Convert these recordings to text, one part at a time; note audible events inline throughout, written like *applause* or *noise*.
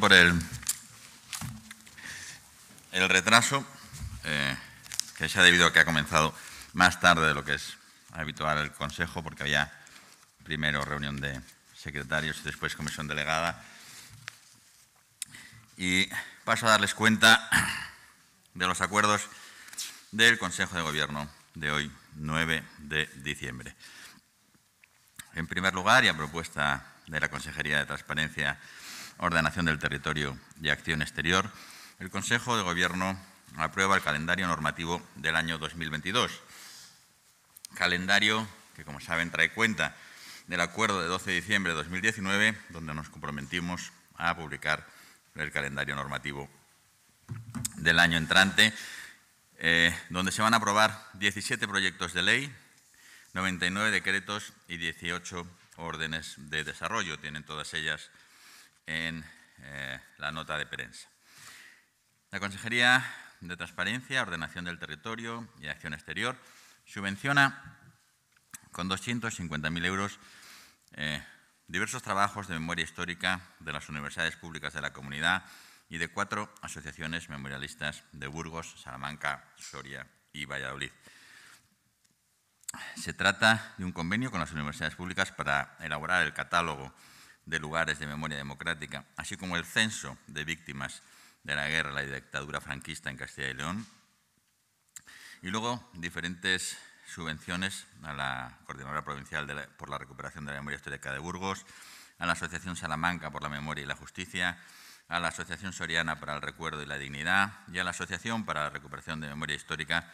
Por el, el retraso, eh, que se ha debido a que ha comenzado más tarde de lo que es habitual el Consejo, porque había primero reunión de secretarios y después comisión delegada. Y paso a darles cuenta de los acuerdos del Consejo de Gobierno de hoy, 9 de diciembre. En primer lugar, y a propuesta de la Consejería de Transparencia, Ordenación del Territorio y Acción Exterior, el Consejo de Gobierno aprueba el calendario normativo del año 2022. Calendario que, como saben, trae cuenta del acuerdo de 12 de diciembre de 2019, donde nos comprometimos a publicar el calendario normativo del año entrante, eh, donde se van a aprobar 17 proyectos de ley, 99 decretos y 18 órdenes de desarrollo. Tienen todas ellas en eh, la nota de prensa. La Consejería de Transparencia, Ordenación del Territorio y Acción Exterior subvenciona con 250.000 euros eh, diversos trabajos de memoria histórica de las universidades públicas de la comunidad y de cuatro asociaciones memorialistas de Burgos, Salamanca, Soria y Valladolid. Se trata de un convenio con las universidades públicas para elaborar el catálogo de lugares de memoria democrática, así como el censo de víctimas de la guerra la dictadura franquista en Castilla y León, y luego diferentes subvenciones a la Coordinadora Provincial por la Recuperación de la Memoria Histórica de Burgos, a la Asociación Salamanca por la Memoria y la Justicia, a la Asociación Soriana para el Recuerdo y la Dignidad y a la Asociación para la Recuperación de Memoria Histórica,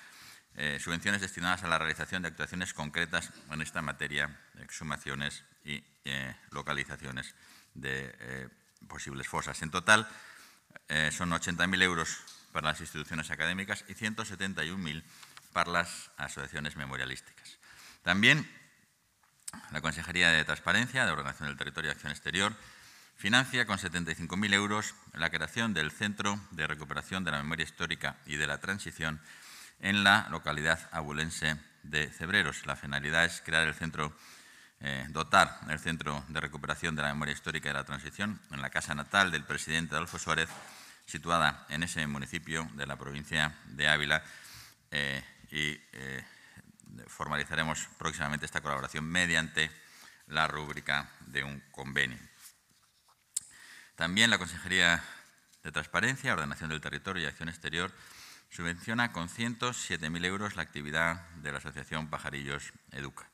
eh, subvenciones destinadas a la realización de actuaciones concretas en esta materia, exhumaciones y eh, localizaciones de eh, posibles fosas. En total, son 80.000 euros para las instituciones académicas y 171.000 para las asociaciones memorialísticas. También la Consejería de Transparencia, de Ordenación del Territorio y Acción Exterior, financia con 75.000 euros la creación del Centro de Recuperación de la Memoria Histórica y de la Transición en la localidad abulense de Cebreros. La finalidad es crear el centro, eh, dotar el Centro de Recuperación de la Memoria Histórica de la Transición en la casa natal del presidente Adolfo Suárez, situada en ese municipio de la provincia de Ávila, eh, y eh, formalizaremos próximamente esta colaboración mediante la rúbrica de un convenio. También la Consejería de Transparencia, Ordenación del Territorio y Acción Exterior subvenciona con 107.000 euros la actividad de la Asociación Pajarillos Educa.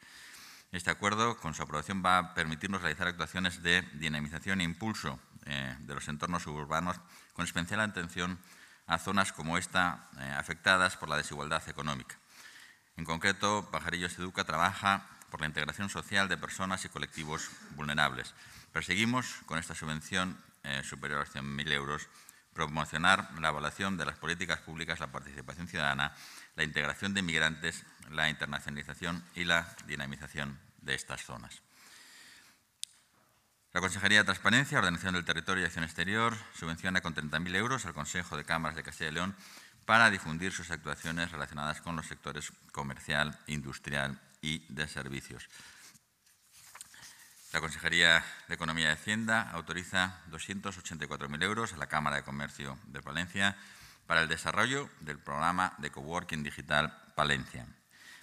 Este acuerdo, con su aprobación, va a permitirnos realizar actuaciones de dinamización e impulso eh, de los entornos suburbanos, con especial atención a zonas como esta eh, afectadas por la desigualdad económica. En concreto, Pajarillos Educa trabaja por la integración social de personas y colectivos vulnerables. Perseguimos, con esta subvención eh, superior a los 100.000 euros, promocionar la evaluación de las políticas públicas, la participación ciudadana, la integración de inmigrantes, la internacionalización y la dinamización de estas zonas. La Consejería de Transparencia, Ordenación del Territorio y Acción Exterior subvenciona con 30.000 euros al Consejo de Cámaras de Castilla y León para difundir sus actuaciones relacionadas con los sectores comercial, industrial y de servicios. La Consejería de Economía y Hacienda autoriza 284.000 euros a la Cámara de Comercio de Palencia para el desarrollo del programa de Coworking Digital Palencia,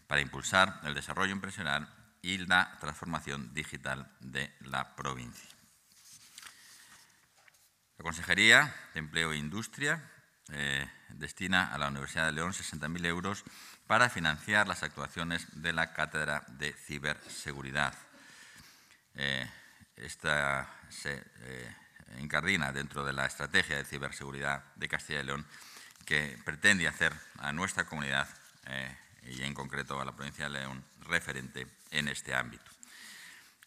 para impulsar el desarrollo empresarial y la transformación digital de la provincia. La Consejería de Empleo e Industria eh, destina a la Universidad de León 60.000 euros para financiar las actuaciones de la Cátedra de Ciberseguridad. Eh, esta se eh, incardina dentro de la estrategia de ciberseguridad de Castilla y León que pretende hacer a nuestra comunidad y en concreto a la provincia de León referente en este ámbito.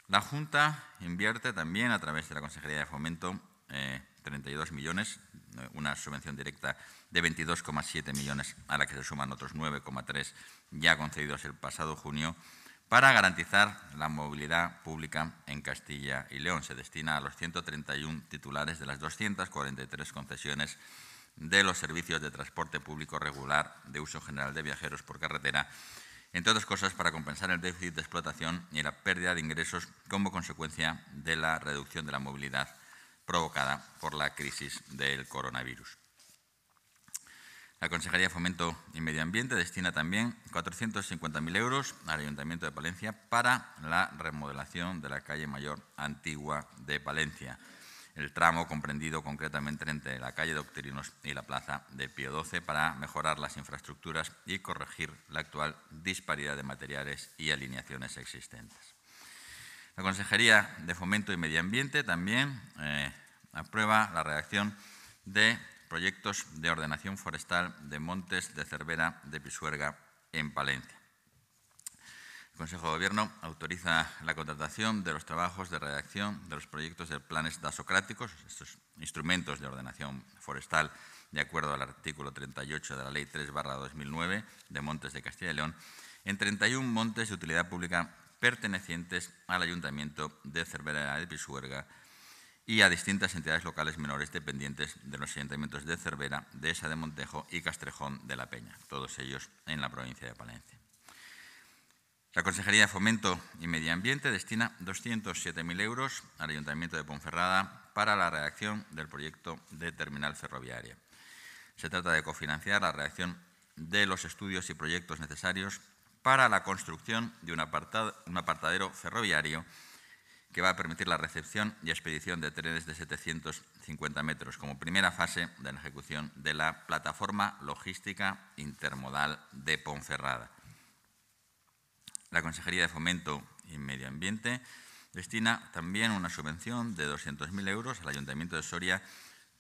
La Junta invierte también a través de la Consejería de Fomento 32 eh, millones, eh, una subvención directa de 22,7 millones a la que se suman otros 9,3 ya concedidos el pasado junio para garantizar la movilidad pública en Castilla y León. Se destina a los 131 titulares de las 243 concesiones de los servicios de transporte público regular de uso general de viajeros por carretera entre otras cosas para compensar el déficit de explotación y la pérdida de ingresos como consecuencia de la reducción de la movilidad provocada por la crisis del coronavirus. La Consejería de Fomento y Medio Ambiente destina también 450.000 euros al Ayuntamiento de Palencia para la remodelación de la calle Mayor Antigua de Palencia, el tramo comprendido concretamente entre la calle Doctrinos y la plaza de Pío XII para mejorar las infraestructuras y corregir la actual disparidad de materiales y alineaciones existentes. La Consejería de Fomento y Medio Ambiente también eh, aprueba la redacción de proyectos de ordenación forestal de Montes de Cervera de Pisuerga en Palencia. El Consejo de Gobierno autoriza la contratación de los trabajos de redacción de los proyectos de planes dasocráticos, estos instrumentos de ordenación forestal de acuerdo al artículo 38 de la Ley 3-2009 de Montes de Castilla y León, en 31 montes de utilidad pública pertenecientes al Ayuntamiento de Cervera de Pisuerga y a distintas entidades locales menores dependientes de los ayuntamientos de Cervera, de Esa de Montejo y Castrejón de la Peña, todos ellos en la provincia de Palencia. La Consejería de Fomento y Medio Ambiente destina 207.000 euros al Ayuntamiento de Ponferrada para la redacción del proyecto de terminal ferroviaria. Se trata de cofinanciar la redacción de los estudios y proyectos necesarios para la construcción de un, apartadero ferroviario que va a permitir la recepción y expedición de trenes de 750 metros como primera fase de la ejecución de la plataforma logística intermodal de Ponferrada. La Consejería de Fomento y Medio Ambiente destina también una subvención de 200.000 euros al Ayuntamiento de Soria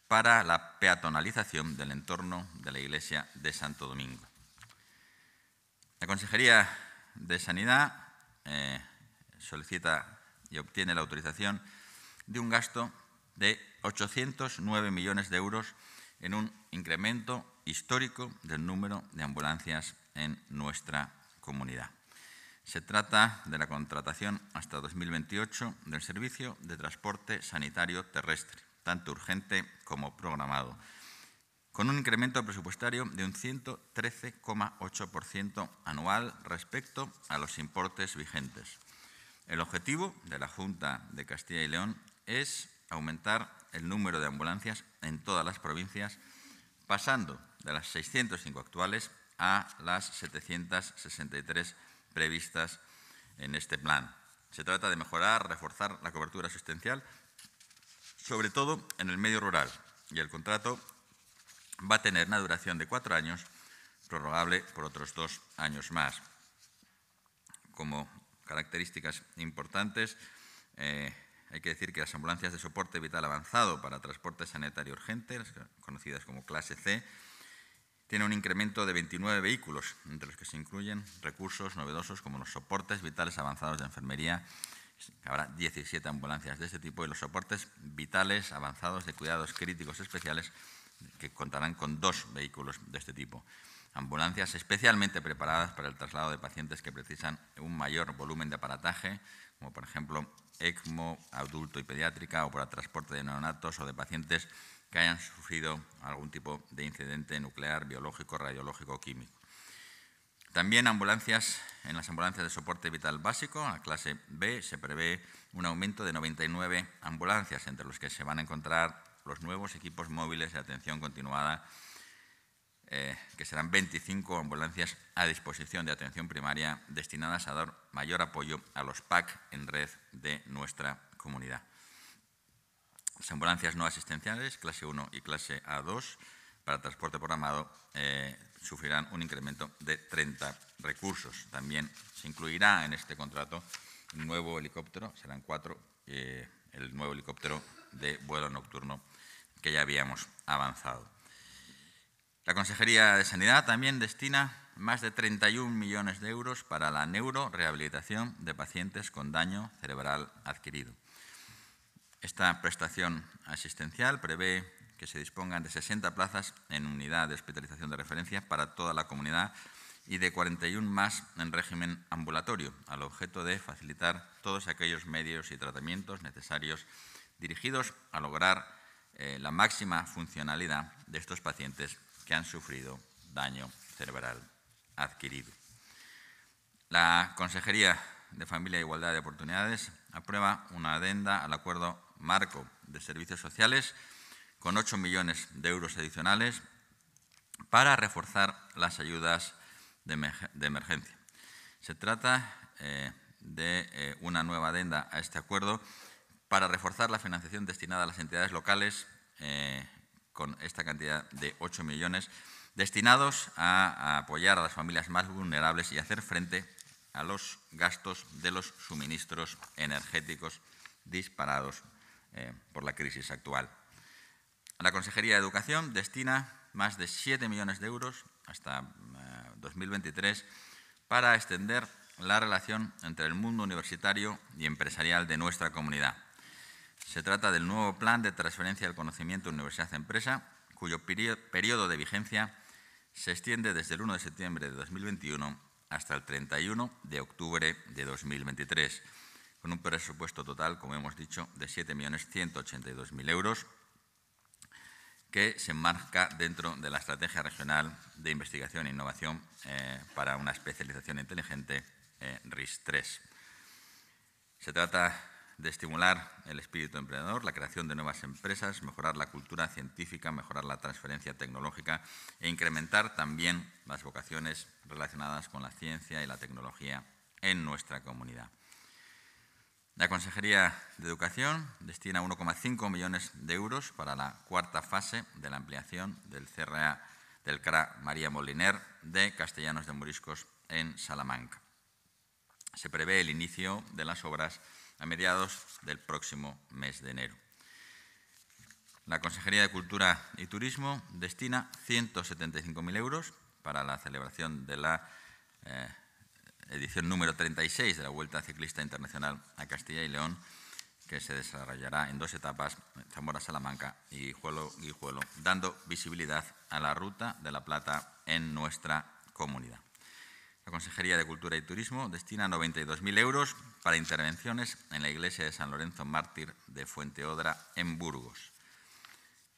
para la peatonalización del entorno de la iglesia de Santo Domingo. La Consejería de Sanidad eh, solicita y obtiene la autorización de un gasto de 809 millones de euros en un incremento histórico del número de ambulancias en nuestra comunidad. Se trata de la contratación hasta 2028 del servicio de transporte sanitario terrestre, tanto urgente como programado, con un incremento presupuestario de un 113,8% anual respecto a los importes vigentes. El objetivo de la Junta de Castilla y León es aumentar el número de ambulancias en todas las provincias, pasando de las 605 actuales a las 763 previstas en este plan. Se trata de mejorar, reforzar la cobertura asistencial, sobre todo en el medio rural, y el contrato va a tener una duración de cuatro años, prorrogable por otros dos años más. Como características importantes. Eh, hay que decir que las ambulancias de soporte vital avanzado para transporte sanitario urgente, conocidas como clase C, tienen un incremento de 29 vehículos, entre los que se incluyen recursos novedosos como los soportes vitales avanzados de enfermería. Habrá 17 ambulancias de este tipo y los soportes vitales avanzados de cuidados críticos especiales que contarán con dos vehículos de este tipo ambulancias especialmente preparadas para el traslado de pacientes que precisan un mayor volumen de aparataje, como por ejemplo ECMO, adulto y pediátrica, o para transporte de neonatos o de pacientes que hayan sufrido algún tipo de incidente nuclear, biológico, radiológico o químico. También ambulancias, en las ambulancias de soporte vital básico, la clase B, se prevé un aumento de 99 ambulancias, entre los que se van a encontrar los nuevos equipos móviles de atención continuada eh, que serán 25 ambulancias a disposición de atención primaria destinadas a dar mayor apoyo a los PAC en red de nuestra comunidad. Las ambulancias no asistenciales, clase 1 y clase A2, para transporte programado, eh, sufrirán un incremento de 30 recursos. También se incluirá en este contrato un nuevo helicóptero, serán cuatro, eh, el nuevo helicóptero de vuelo nocturno que ya habíamos avanzado. La Consejería de Sanidad también destina más de 31 millones de euros para la neurorehabilitación de pacientes con daño cerebral adquirido. Esta prestación asistencial prevé que se dispongan de 60 plazas en unidad de hospitalización de referencia para toda la comunidad y de 41 más en régimen ambulatorio, al objeto de facilitar todos aquellos medios y tratamientos necesarios dirigidos a lograr eh, la máxima funcionalidad de estos pacientes que han sufrido daño cerebral adquirido. La Consejería de Familia e Igualdad de Oportunidades aprueba una adenda al acuerdo marco de servicios sociales con 8 millones de euros adicionales para reforzar las ayudas de emergencia. Se trata eh, de eh, una nueva adenda a este acuerdo para reforzar la financiación destinada a las entidades locales eh, con esta cantidad de 8 millones destinados a, apoyar a las familias más vulnerables y hacer frente a los gastos de los suministros energéticos disparados por la crisis actual. La Consejería de Educación destina más de 7 millones de euros hasta 2023 para extender la relación entre el mundo universitario y empresarial de nuestra comunidad. Se trata del nuevo plan de transferencia del conocimiento universidad-empresa, cuyo periodo de vigencia se extiende desde el 1 de septiembre de 2021 hasta el 31 de octubre de 2023, con un presupuesto total, como hemos dicho, de 7.182.000 euros que se enmarca dentro de la Estrategia Regional de Investigación e Innovación eh, para una especialización inteligente eh, RIS 3. Se trata de estimular el espíritu emprendedor, la creación de nuevas empresas, mejorar la cultura científica, mejorar la transferencia tecnológica e incrementar también las vocaciones relacionadas con la ciencia y la tecnología en nuestra comunidad. La Consejería de Educación destina 1,5 millones de euros para la cuarta fase de la ampliación del CRA del CRA María Moliner de Castellanos de Moriscos en Salamanca. Se prevé el inicio de las obras a mediados del próximo mes de enero. La Consejería de Cultura y Turismo destina 175.000 euros para la celebración de la eh, edición número 36 de la Vuelta Ciclista Internacional a Castilla y León, que se desarrollará en dos etapas, Zamora-Salamanca y Guijuelo, dando visibilidad a la Ruta de la Plata en nuestra comunidad. La Consejería de Cultura y Turismo destina 92.000 euros para intervenciones en la iglesia de San Lorenzo Mártir de Fuente Odra, en Burgos.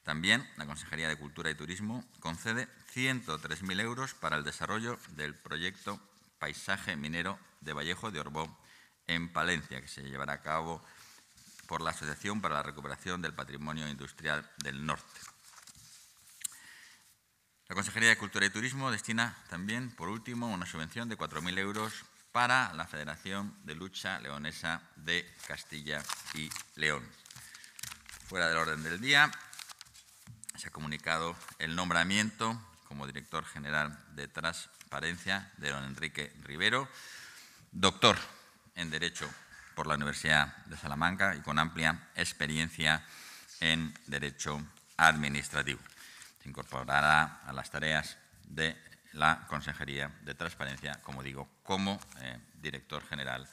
También la Consejería de Cultura y Turismo concede 103.000 euros para el desarrollo del proyecto Paisaje Minero de Vallejo de Orbó, en Palencia, que se llevará a cabo por la Asociación para la Recuperación del Patrimonio Industrial del Norte. La Consejería de Cultura y Turismo destina también, por último, una subvención de 4.000 euros para la Federación de Lucha Leonesa de Castilla y León. Fuera del orden del día, se ha comunicado el nombramiento como director general de Transparencia de don Enrique Rivero, doctor en Derecho por la Universidad de Salamanca y con amplia experiencia en Derecho Administrativo. Incorporará a las tareas de la Consejería de Transparencia, como digo, como eh, director general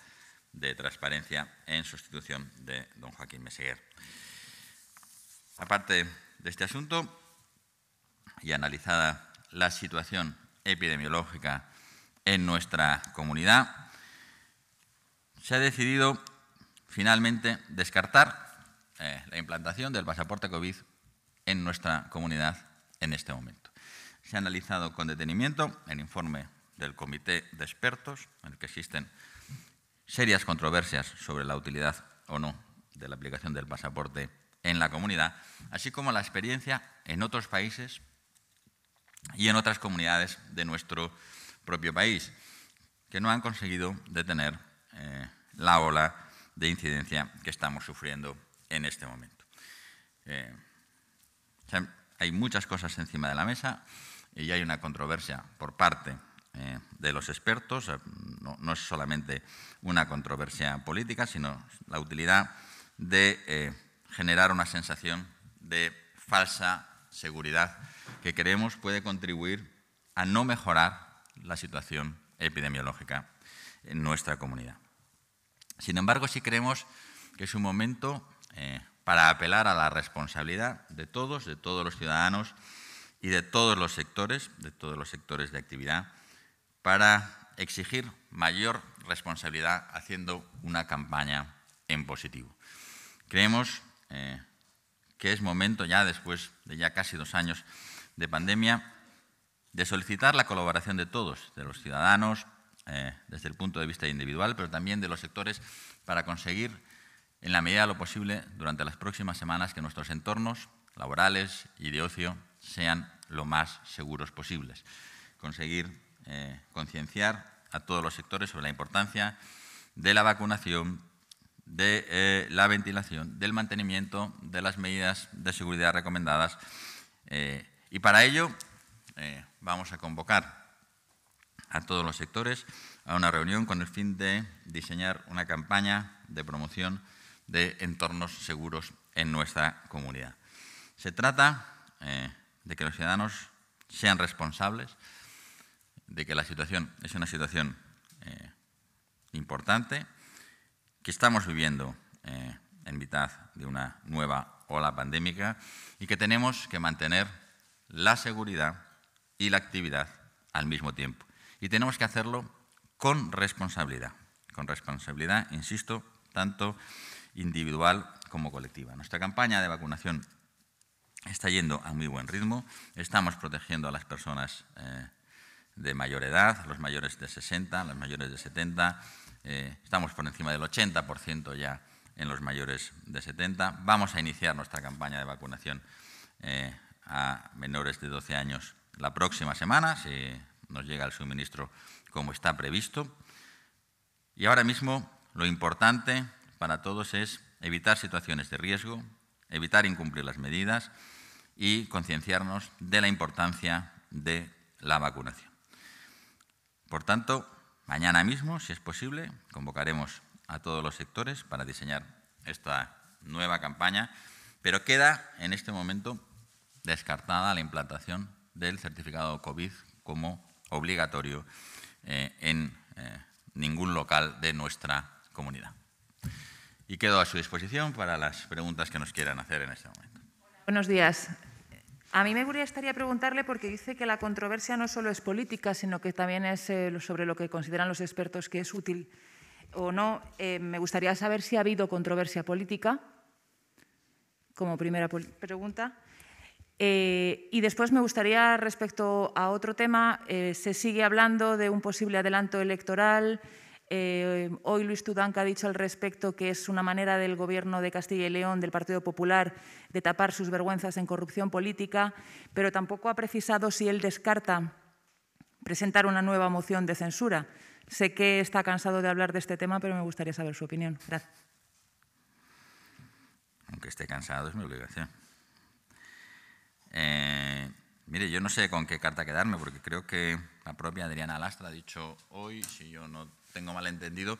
de Transparencia en sustitución de don Joaquín Meseguer. Aparte de este asunto, y analizada la situación epidemiológica en nuestra comunidad, se ha decidido finalmente descartar eh, la implantación del pasaporte COVID en nuestra comunidad en este momento. Se ha analizado con detenimiento el informe del Comité de Expertos, en el que existen serias controversias sobre la utilidad o no de la aplicación del pasaporte en la comunidad, así como la experiencia en otros países y en otras comunidades de nuestro propio país, que no han conseguido detener eh, la ola de incidencia que estamos sufriendo en este momento. Eh, hay muchas cosas encima de la mesa y hay una controversia por parte eh, de los expertos. No, no, es solamente una controversia política, sino la utilidad de generar una sensación de falsa seguridad que creemos puede contribuir a no mejorar la situación epidemiológica en nuestra comunidad. Sin embargo, sí creemos que es un momento eh, para apelar a la responsabilidad de todos, de todos los ciudadanos y de todos los sectores, de todos los sectores de actividad, para exigir mayor responsabilidad haciendo una campaña en positivo. Creemos eh, que es momento ya, después de ya casi dos años de pandemia, de solicitar la colaboración de todos, de los ciudadanos, eh, desde el punto de vista individual, pero también de los sectores, para conseguir en la medida de lo posible, durante las próximas semanas, que nuestros entornos laborales y de ocio sean lo más seguros posibles. Conseguir eh, concienciar a todos los sectores sobre la importancia de la vacunación, de eh, la ventilación, del mantenimiento de las medidas de seguridad recomendadas. Eh, y para ello vamos a convocar a todos los sectores a una reunión con el fin de diseñar una campaña de promoción de entornos seguros en nuestra comunidad. Se trata de que los ciudadanos sean responsables de que la situación es una situación eh, importante, que estamos viviendo eh, en mitad de una nueva ola pandémica y que tenemos que mantener la seguridad y la actividad al mismo tiempo. Y tenemos que hacerlo con responsabilidad, con responsabilidad, insisto, tanto individual como colectiva. Nuestra campaña de vacunación está yendo a muy buen ritmo, estamos protegiendo a las personas eh, de mayor edad, los mayores de 60, los mayores de 70, eh, estamos por encima del 80% ya en los mayores de 70. Vamos a iniciar nuestra campaña de vacunación eh, a menores de 12 años la próxima semana, si nos llega el suministro como está previsto. Y ahora mismo lo importante para todos es evitar situaciones de riesgo, evitar incumplir las medidas y concienciarnos de la importancia de la vacunación. Por tanto, mañana mismo, si es posible, convocaremos a todos los sectores para diseñar esta nueva campaña, pero queda en este momento descartada la implantación del certificado COVID como obligatorio eh, en eh, ningún local de nuestra comunidad. Y quedo a su disposición para las preguntas que nos quieran hacer en este momento. Buenos días. A mí me gustaría preguntarle, porque dice que la controversia no solo es política, sino que también es eh, sobre lo que consideran los expertos que es útil o no. Eh, me gustaría saber si ha habido controversia política, como primera pregunta. Eh, y después me gustaría, respecto a otro tema, se sigue hablando de un posible adelanto electoral. Hoy Luis Tudanca ha dicho al respecto que es una manera del Gobierno de Castilla y León, del Partido Popular, de tapar sus vergüenzas en corrupción política, pero tampoco ha precisado si él descarta presentar una nueva moción de censura. Sé que está cansado de hablar de este tema, pero me gustaría saber su opinión. Gracias. Aunque esté cansado, es mi obligación. Eh, mire, yo no sé con qué carta quedarme, porque creo que la propia Adriana Lastra ha dicho hoy, si yo no tengo mal entendido,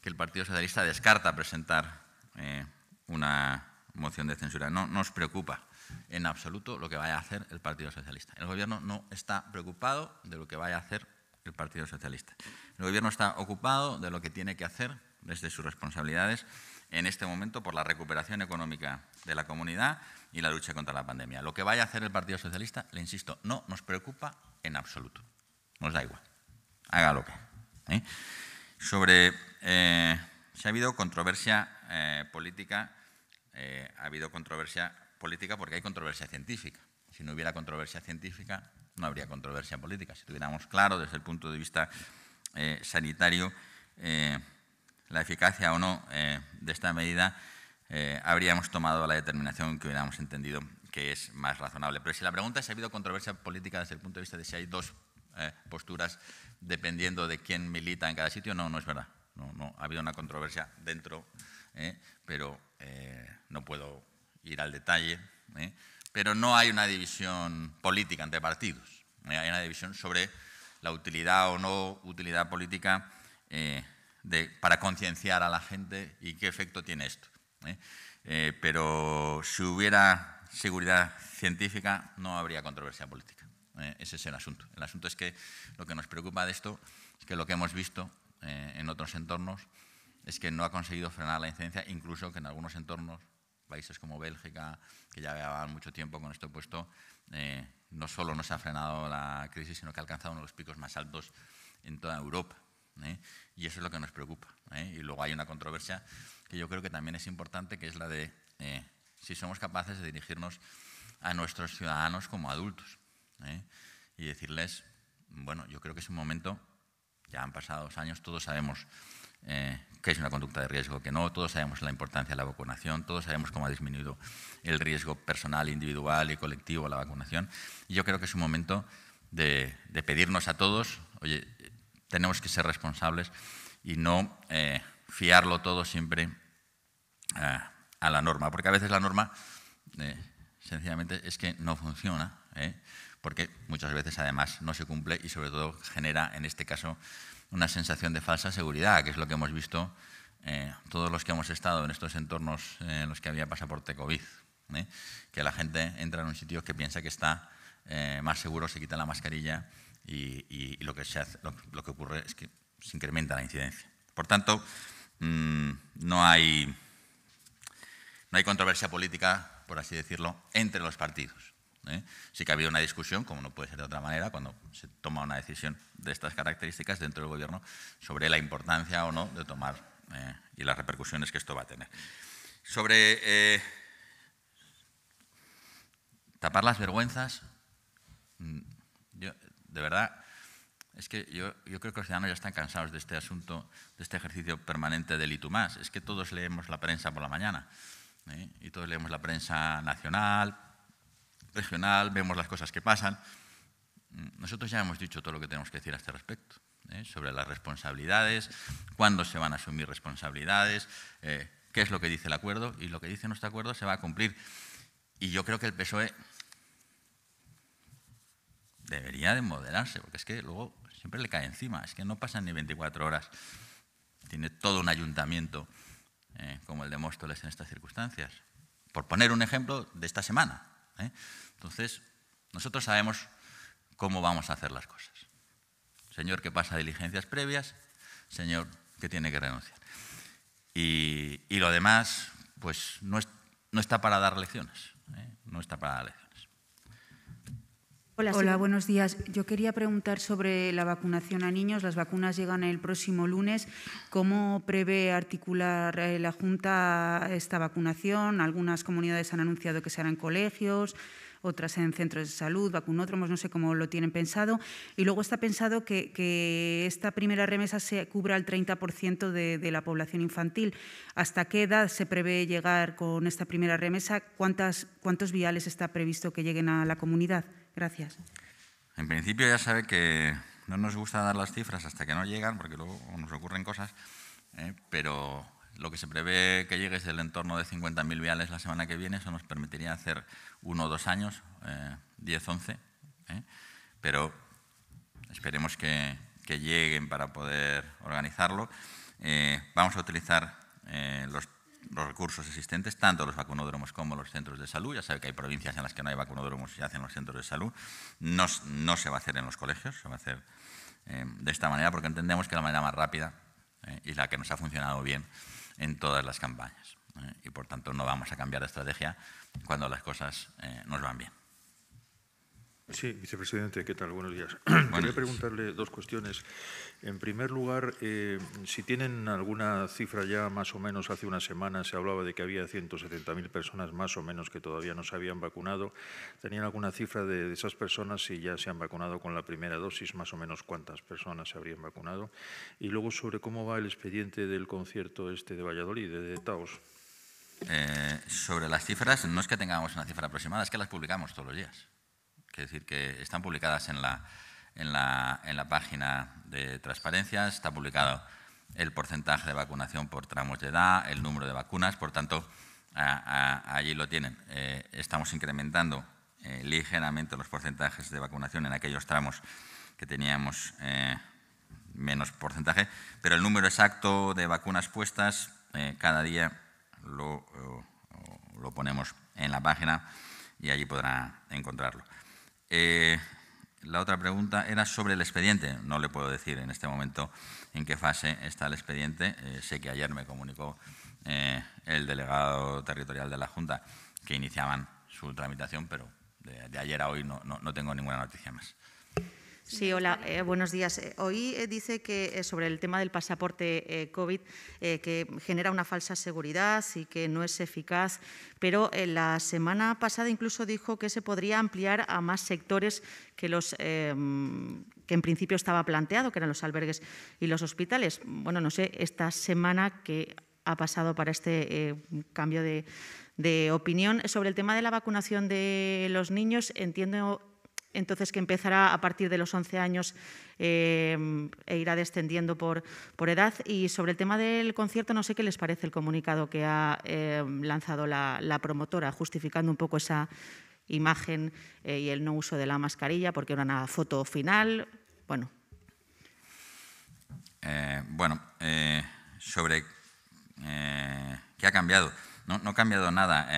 que el Partido Socialista descarta presentar eh, una moción de censura. No nos preocupa en absoluto lo que vaya a hacer el Partido Socialista. El Gobierno no está preocupado de lo que vaya a hacer el Partido Socialista. El Gobierno está ocupado de lo que tiene que hacer desde sus responsabilidades en este momento por la recuperación económica de la comunidad y la lucha contra la pandemia. Lo que vaya a hacer el Partido Socialista, le insisto, no nos preocupa en absoluto. Nos da igual. Haga lo que. ¿eh? Sobre eh, si ha habido controversia eh, política eh, ha habido controversia política porque hay controversia científica. Si no hubiera controversia científica, no habría controversia política. Si tuviéramos claro desde el punto de vista sanitario la eficacia o no de esta medida, habríamos tomado la determinación que hubiéramos entendido que es más razonable. Pero si la pregunta es si ha habido controversia política desde el punto de vista de si hay dos posturas dependiendo de quién milita en cada sitio, no, no es verdad. No, ha habido una controversia dentro, pero no puedo ir al detalle, ¿eh? pero no hay una división política entre partidos. ¿eh? Hay una división sobre la utilidad o no utilidad política eh, para concienciar a la gente y qué efecto tiene esto. pero si hubiera seguridad científica, no habría controversia política. Ese es el asunto. El asunto es que lo que nos preocupa de esto es que lo que hemos visto en otros entornos es que no ha conseguido frenar la incidencia, incluso que en algunos entornos países como Bélgica, que ya llevaban mucho tiempo con esto puesto, eh, no solo no se ha frenado la crisis, sino que ha alcanzado uno de los picos más altos en toda Europa. ¿eh? Y eso es lo que nos preocupa. ¿eh? Y luego hay una controversia que yo creo que también es importante, que es la de si somos capaces de dirigirnos a nuestros ciudadanos como adultos y decirles, bueno, yo creo que es un momento, ya han pasado dos años, todos sabemos qué es una conducta de riesgo, que no. Todos sabemos la importancia de la vacunación, todos sabemos cómo ha disminuido el riesgo personal, individual y colectivo a la vacunación. Y yo creo que es un momento de, pedirnos a todos, oye, tenemos que ser responsables y no eh, fiarlo todo siempre eh, a la norma, porque a veces la norma eh, sencillamente es que no funciona, porque muchas veces además no se cumple y sobre todo genera, en este caso, una sensación de falsa seguridad, que es lo que hemos visto eh, todos los que hemos estado en estos entornos en los que había pasaporte COVID. ¿eh? Que la gente entra en un sitio que piensa que está eh, más seguro, se quita la mascarilla y, lo, que se lo, que ocurre es que se incrementa la incidencia. Por tanto, mm, no, hay, no hay controversia política, por así decirlo, entre los partidos. ¿Eh? Sí que ha habido una discusión, como no puede ser de otra manera, cuando se toma una decisión de estas características dentro del Gobierno sobre la importancia o no de tomar eh, y las repercusiones que esto va a tener. Sobre eh, tapar las vergüenzas, mm, de verdad, es que yo, creo que los ciudadanos ya están cansados de este asunto, de este ejercicio permanente del y. Es que todos leemos la prensa por la mañana y todos leemos la prensa nacional, regional, vemos las cosas que pasan. Nosotros ya hemos dicho todo lo que tenemos que decir a este respecto, ¿eh? sobre las responsabilidades, cuándo se van a asumir responsabilidades, eh, qué es lo que dice el acuerdo y lo que dice nuestro acuerdo se va a cumplir. Y yo creo que el PSOE debería de moderarse, porque es que luego siempre le cae encima, es que no pasan ni 24 horas. Tiene todo un ayuntamiento eh, como el de Móstoles en estas circunstancias. Por poner un ejemplo de esta semana, ¿eh? Entonces, nosotros sabemos cómo vamos a hacer las cosas. Señor que pasa diligencias previas, señor que tiene que renunciar. Y, lo demás, pues no, está para dar lecciones. ¿eh? No está para dar lecciones. Hola, buenos días. Yo quería preguntar sobre la vacunación a niños. Las vacunas llegan el próximo lunes. ¿Cómo prevé articular eh, la Junta esta vacunación? Algunas comunidades han anunciado que se hará en colegios, otras en centros de salud, vacunódromos, no sé cómo lo tienen pensado. Y luego está pensado que, esta primera remesa se cubra el 30% de, la población infantil. ¿Hasta qué edad se prevé llegar con esta primera remesa? ¿Cuántos viales está previsto que lleguen a la comunidad? Gracias. En principio ya sabe que no nos gusta dar las cifras hasta que no llegan, porque luego nos ocurren cosas, ¿eh? pero lo que se prevé que llegue es del entorno de 50.000 viales la semana que viene, eso nos permitiría hacer uno o dos años, 10, eh, 11, ¿eh? pero esperemos que, lleguen para poder organizarlo. vamos a utilizar los los recursos existentes, tanto los vacunódromos como los centros de salud. Ya sabe que hay provincias en las que no hay vacunódromos y hacen los centros de salud. No, no se va a hacer en los colegios, se va a hacer eh, de esta manera porque entendemos que la manera más rápida eh, y la que nos ha funcionado bien en todas las campañas. Eh, y por tanto no vamos a cambiar de estrategia cuando las cosas nos van bien. Sí, vicepresidente, ¿qué tal? Buenos días. *clears throat* Quería preguntarle dos cuestiones. En primer lugar, eh, si tienen alguna cifra ya más o menos, hace una semana se hablaba de que había 170.000 personas más o menos que todavía no se habían vacunado. ¿Tenían alguna cifra de, esas personas si ya se han vacunado con la primera dosis, más o menos cuántas personas se habrían vacunado? Y luego sobre cómo va el expediente del concierto este de Valladolid, de, Taos. Eh, sobre las cifras, no es que tengamos una cifra aproximada, es que las publicamos todos los días. Quiere decir que están publicadas en la, en la, en la página de transparencia, está publicado el porcentaje de vacunación por tramos de edad, el número de vacunas, por tanto, allí lo tienen. Eh, estamos incrementando eh, ligeramente los porcentajes de vacunación en aquellos tramos que teníamos eh, menos porcentaje, pero el número exacto de vacunas puestas cada día lo, lo ponemos en la página y allí podrá encontrarlo. Eh, la otra pregunta era sobre el expediente. No le puedo decir en este momento en qué fase está el expediente. Eh, sé que ayer me comunicó eh, el delegado territorial de la Junta que iniciaban su tramitación, pero de, ayer a hoy no tengo ninguna noticia más. Sí, hola, eh, buenos días. Eh, hoy eh, dice que sobre el tema del pasaporte COVID que genera una falsa seguridad y que no es eficaz, pero la semana pasada incluso dijo que se podría ampliar a más sectores que los que que en principio estaba planteado, que eran los albergues y los hospitales. Bueno, no sé, esta semana que ha pasado para este eh, cambio de, opinión. Sobre el tema de la vacunación de los niños, entiendo entonces que empezará a partir de los 11 años eh, e irá descendiendo por, por, edad. Y sobre el tema del concierto, no sé qué les parece el comunicado que ha eh, lanzado la, promotora, justificando un poco esa imagen y el no uso de la mascarilla, porque era una foto final. Bueno. bueno, sobre eh, ¿Qué ha cambiado? No, ha cambiado nada.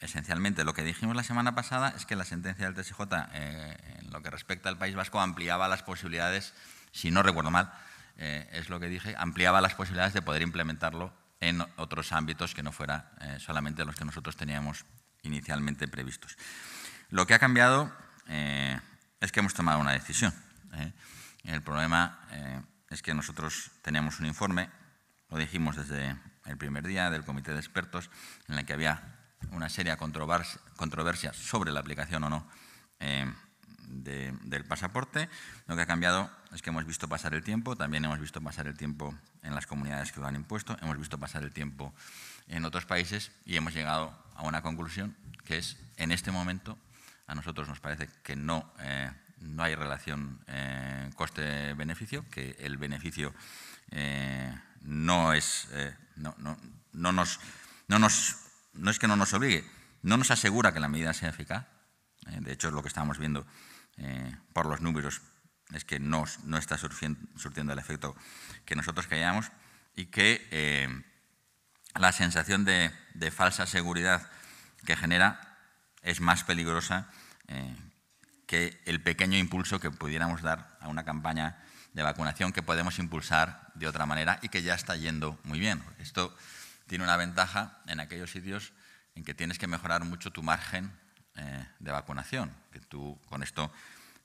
Eh, esencialmente, lo que dijimos la semana pasada es que la sentencia del TSJ, eh, en lo que respecta al País Vasco, ampliaba las posibilidades, si no recuerdo mal, es lo que dije, ampliaba las posibilidades de poder implementarlo en otros ámbitos que no fuera solamente los que nosotros teníamos inicialmente previstos. Lo que ha cambiado es que hemos tomado una decisión. El problema es que nosotros teníamos un informe, lo dijimos desde el primer día del comité de expertos, en el que había una seria controversia sobre la aplicación o no eh, del pasaporte. Lo que ha cambiado es que hemos visto pasar el tiempo, también hemos visto pasar el tiempo en las comunidades que lo han impuesto, hemos visto pasar el tiempo en otros países y hemos llegado a una conclusión que es, en este momento, a nosotros nos parece que no, eh, no hay relación eh, coste-beneficio, que el beneficio no es no, no, no, nos, no, nos, no es que no nos obligue, no nos asegura que la medida sea eficaz. Eh, de hecho, lo que estamos viendo eh, por los números, es que no, no está surtiendo, el efecto que nosotros creíamos y que eh, la sensación de, de, falsa seguridad que genera es más peligrosa que el pequeño impulso que pudiéramos dar a una campaña de vacunación que podemos impulsar de otra manera y que ya está yendo muy bien. Esto tiene una ventaja en aquellos sitios en que tienes que mejorar mucho tu margen eh, de vacunación, que tú con esto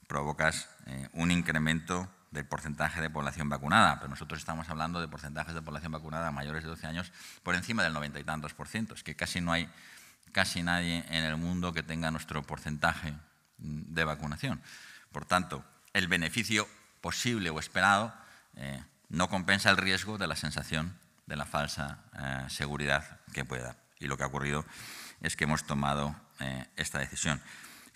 provocas eh, un incremento del porcentaje de población vacunada, pero nosotros estamos hablando de porcentajes de población vacunada mayores de 12 años por encima del noventa y tantos por ciento. Es que casi no hay casi nadie en el mundo que tenga nuestro porcentaje mm, de vacunación. Por tanto, el beneficio posible o esperado eh, no compensa el riesgo de la sensación de la falsa eh, seguridad que pueda. Y lo que ha ocurrido es que hemos tomado eh, esta decisión.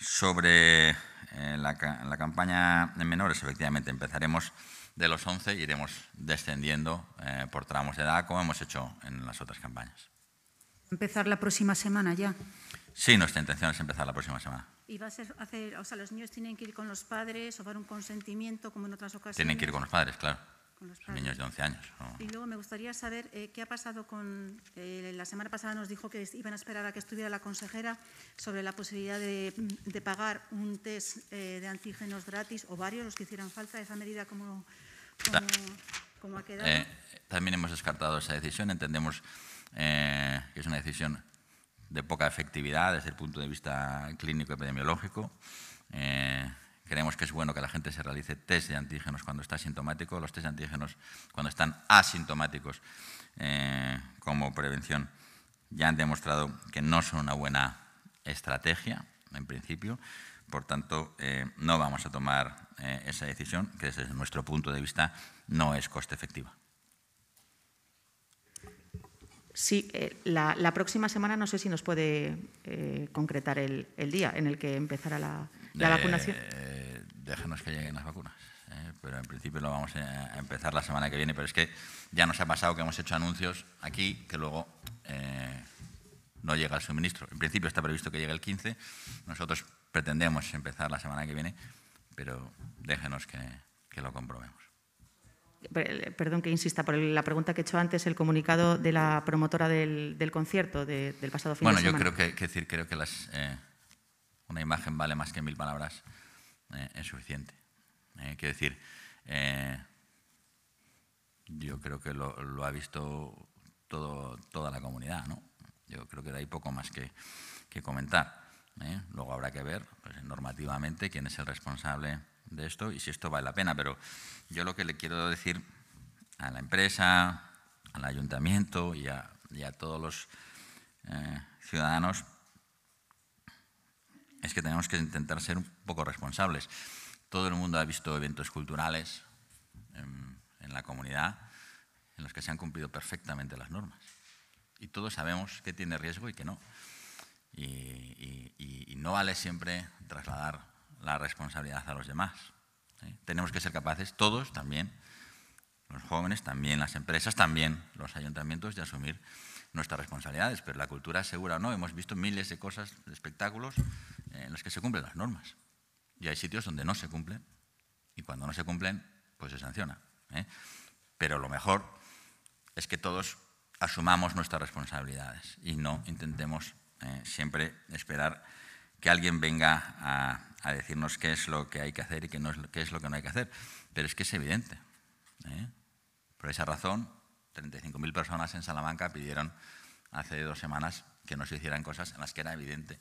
Sobre la, la, campaña de menores, efectivamente, empezaremos de los 11 e iremos descendiendo por tramos de edad, como hemos hecho en las otras campañas. ¿Empezar la próxima semana ya? Sí, nuestra intención es empezar la próxima semana. ¿Y va a ser hacer, o sea, los niños tienen que ir con los padres o dar un consentimiento como en otras ocasiones? Tienen que ir con los padres, claro. Con los Niños de 11 años. Y luego me gustaría saber eh, qué ha pasado con. Eh, la semana pasada nos dijo que iban a esperar a que estuviera la consejera sobre la posibilidad de, pagar un test eh, de antígenos gratis o varios, los que hicieran falta. Esa medida, ¿cómo, cómo, ha quedado? también hemos descartado esa decisión. Entendemos que es una decisión de poca efectividad desde el punto de vista clínico epidemiológico. Eh, creemos que es bueno que la gente se realice test de antígenos cuando está sintomático, los test de antígenos cuando están asintomáticos eh, como prevención ya han demostrado que no son una buena estrategia, en principio. Por tanto, eh, no vamos a tomar esa decisión, que desde nuestro punto de vista no es coste efectiva. Sí, eh, la, próxima semana no sé si nos puede eh, concretar el, día en el que empezará la, vacunación. Déjenos que lleguen las vacunas, eh, pero en principio lo vamos a empezar la semana que viene. Pero es que ya nos ha pasado que hemos hecho anuncios aquí que luego no llega el suministro. En principio está previsto que llegue el 15. Nosotros pretendemos empezar la semana que viene, pero déjenos que lo comprobemos perdón que insista por la pregunta que he hecho antes, el comunicado de la promotora del, concierto del pasado fin de semana. Bueno, yo creo que, decir, creo que eh, una imagen vale más que mil palabras, eh, es suficiente. Eh, quiero decir, yo creo que lo, ha visto todo, toda la comunidad, ¿no? Yo creo que hay poco más que, comentar. Luego habrá que ver pues, normativamente quién es el responsable de esto y si esto vale la pena. Pero yo lo que le quiero decir a la empresa, al ayuntamiento y a, todos los eh, ciudadanos es que tenemos que intentar ser un poco responsables. Todo el mundo ha visto eventos culturales en, la comunidad en los que se han cumplido perfectamente las normas. Y todos sabemos qué tiene riesgo y qué no. Y, no vale siempre trasladar la responsabilidad a los demás. ¿eh? Tenemos que ser capaces, todos también, los jóvenes también, las empresas también, los ayuntamientos, de asumir nuestras responsabilidades. Pero la cultura segura o no, hemos visto miles de cosas, espectáculos en los que se cumplen las normas. Y hay sitios donde no se cumplen y cuando no se cumplen, pues se sanciona. ¿eh? Pero lo mejor es que todos asumamos nuestras responsabilidades y no intentemos eh, siempre esperar que alguien venga a, decirnos qué es lo que hay que hacer y qué, no es, qué es lo que no hay que hacer. Pero es que es evidente. ¿eh? Por esa razón, 35.000 personas en Salamanca pidieron hace dos semanas que no se hicieran cosas en las que era evidente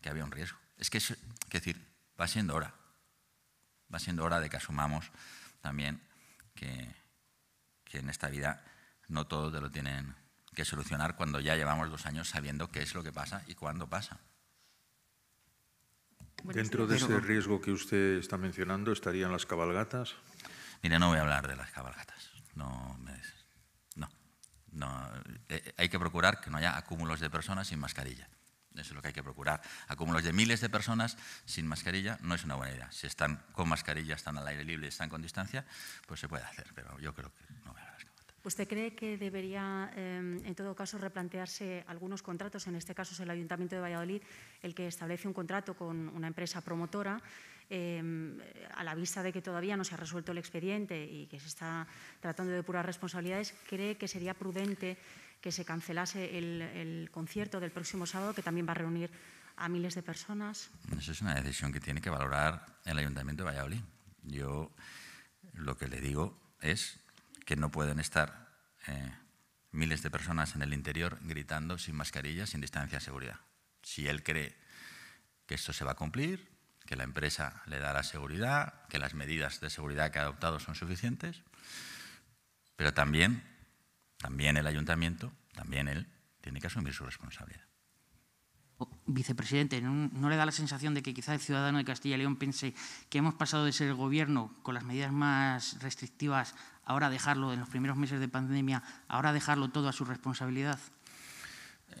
que había un riesgo. Es que, es, decir, va siendo hora. Va siendo hora de que asumamos también que, en esta vida no todo te lo tienen que solucionar cuando ya llevamos dos años sabiendo qué es lo que pasa y cuándo pasa. Dentro de ese riesgo que usted está mencionando, ¿estarían las cabalgatas? Mire, no voy a hablar de las cabalgatas. No, no, no. Eh, hay que procurar que no haya acúmulos de personas sin mascarilla. Eso es lo que hay que procurar. Acúmulos de miles de personas sin mascarilla no es una buena idea. Si están con mascarilla, están al aire libre, están con distancia, pues se puede hacer, pero yo creo que no voy a ¿Usted cree que debería, em, en todo caso, replantearse algunos contratos? En este caso es el Ayuntamiento de Valladolid el que establece un contrato con una empresa promotora em, a la vista de que todavía no se ha resuelto el expediente y que se está tratando de depurar responsabilidades, ¿cree que sería prudente que se cancelase el, concierto del próximo sábado, que también va a reunir a miles de personas? Esa es una decisión que tiene que valorar el Ayuntamiento de Valladolid. Yo lo que le digo es que no pueden estar eh, miles de personas en el interior gritando sin mascarilla, sin distancia de seguridad. Si él cree que esto se va a cumplir, que la empresa le da la seguridad, que las medidas de seguridad que ha adoptado son suficientes, pero también también el ayuntamiento, también él, tiene que asumir su responsabilidad. Vicepresidente, ¿no, le da la sensación de que quizá el ciudadano de Castilla y León piense que hemos pasado de ser el gobierno con las medidas más restrictivas, ahora dejarlo en los primeros meses de pandemia, ahora dejarlo todo a su responsabilidad?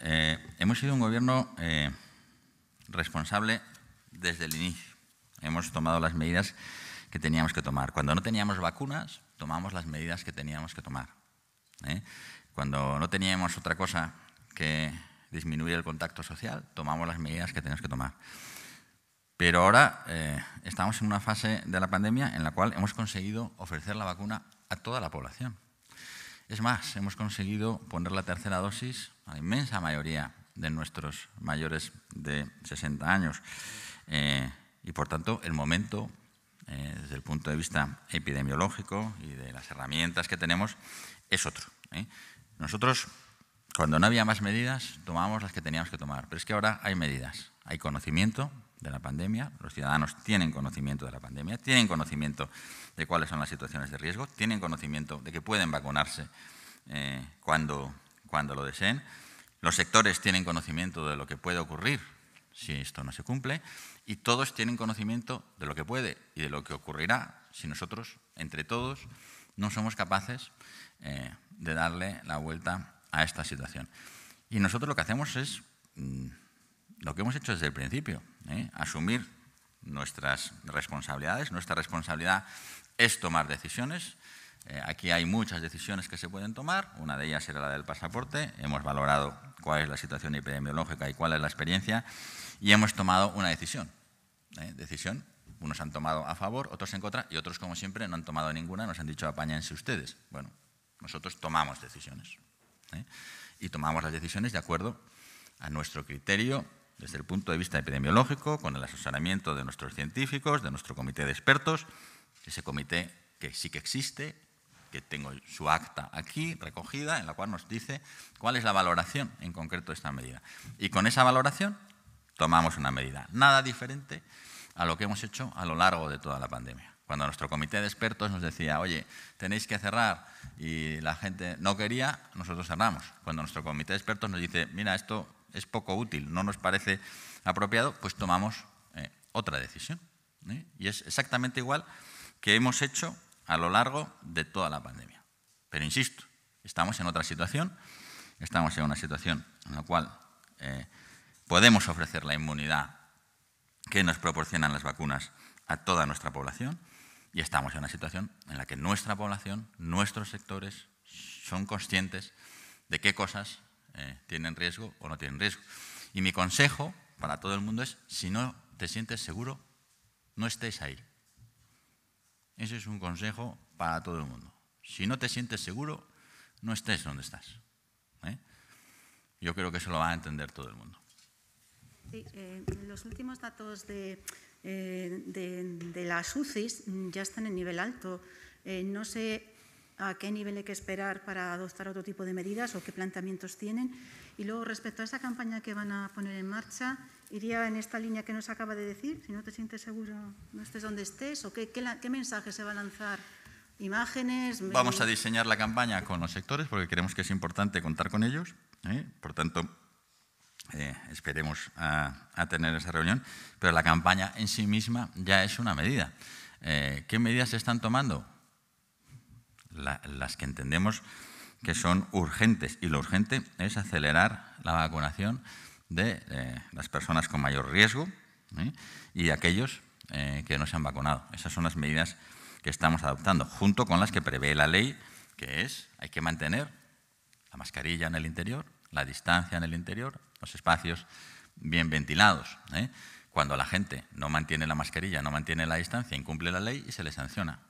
Eh, hemos sido un gobierno eh, responsable desde el inicio. Hemos tomado las medidas que teníamos que tomar. Cuando no teníamos vacunas, tomamos las medidas que teníamos que tomar. ¿eh? Cuando no teníamos otra cosa que disminuir el contacto social, tomamos las medidas que tenemos que tomar. Pero ahora eh, estamos en una fase de la pandemia en la cual hemos conseguido ofrecer la vacuna a toda la población. Es más, hemos conseguido poner la tercera dosis a la inmensa mayoría de nuestros mayores de 60 años. Eh, y por tanto, el momento, desde el punto de vista epidemiológico y de las herramientas que tenemos, es otro. ¿eh? Nosotros, cuando no había más medidas, tomábamos las que teníamos que tomar, pero es que ahora hay medidas, hay conocimiento de la pandemia, los ciudadanos tienen conocimiento de la pandemia, tienen conocimiento de cuáles son las situaciones de riesgo, tienen conocimiento de que pueden vacunarse eh, cuando, cuando lo deseen, los sectores tienen conocimiento de lo que puede ocurrir si esto no se cumple y todos tienen conocimiento de lo que puede y de lo que ocurrirá si nosotros, entre todos, no somos capaces eh, de darle la vuelta a esta situación. Y nosotros lo que hacemos es mm, lo que hemos hecho desde el principio, ¿eh? asumir nuestras responsabilidades. Nuestra responsabilidad es tomar decisiones. Eh, aquí hay muchas decisiones que se pueden tomar. Una de ellas era la del pasaporte. Hemos valorado cuál es la situación epidemiológica y cuál es la experiencia y hemos tomado una decisión. Decisión unos han tomado a favor, otros en contra y otros, como siempre, no han tomado ninguna, nos han dicho apáñense ustedes. Bueno, nosotros tomamos decisiones. ¿eh? Y tomamos las decisiones de acuerdo a nuestro criterio desde el punto de vista epidemiológico, con el asesoramiento de nuestros científicos, de nuestro comité de expertos, ese comité que sí que existe, que tengo su acta aquí recogida, en la cual nos dice cuál es la valoración en concreto de esta medida. Y con esa valoración tomamos una medida. Nada diferente a lo que hemos hecho a lo largo de toda la pandemia. Cuando nuestro comité de expertos nos decía, oye, tenéis que cerrar y la gente no quería, nosotros cerramos. Cuando nuestro comité de expertos nos dice, mira, esto es poco útil, no nos parece apropiado, pues tomamos eh, otra decisión. ¿eh? Y es exactamente igual que hemos hecho a lo largo de toda la pandemia. Pero insisto, estamos en otra situación, estamos en una situación en la cual eh, podemos ofrecer la inmunidad que nos proporcionan las vacunas a toda nuestra población y estamos en una situación en la que nuestra población, nuestros sectores, son conscientes de qué cosas eh, tienen riesgo o no tienen riesgo. Y mi consejo para todo el mundo es, si no te sientes seguro, no estés ahí. Ese es un consejo para todo el mundo. Si no te sientes seguro, no estés donde estás. ¿eh? Yo creo que eso lo va a entender todo el mundo. Eh, los últimos datos de, eh, de, las ya están en nivel alto. no sé a qué nivel hay que esperar para adoptar otro tipo de medidas o qué planteamientos tienen. Y luego, respecto a esa campaña que van a poner en marcha, ¿iría en esta línea que nos acaba de decir? Si no te sientes seguro, no estés donde estés, ¿o qué, qué, mensaje se va a lanzar? ¿Imágenes? Vamos a diseñar la campaña con los sectores porque creemos que es importante contar con ellos. ¿eh? Por tanto, eh, esperemos a, tener esa reunión. Pero la campaña en sí misma ya es una medida. Eh, ¿Qué medidas se están tomando? Las que entendemos que son urgentes. Y lo urgente es acelerar la vacunación de eh, las personas con mayor riesgo ¿eh? y aquellos eh, que no se han vacunado. Esas son las medidas que estamos adoptando, junto con las que prevé la ley, que es, hay que mantener la mascarilla en el interior, la distancia en el interior, los espacios bien ventilados. Cuando la gente no mantiene la mascarilla, no mantiene la distancia, incumple la ley y se le sanciona.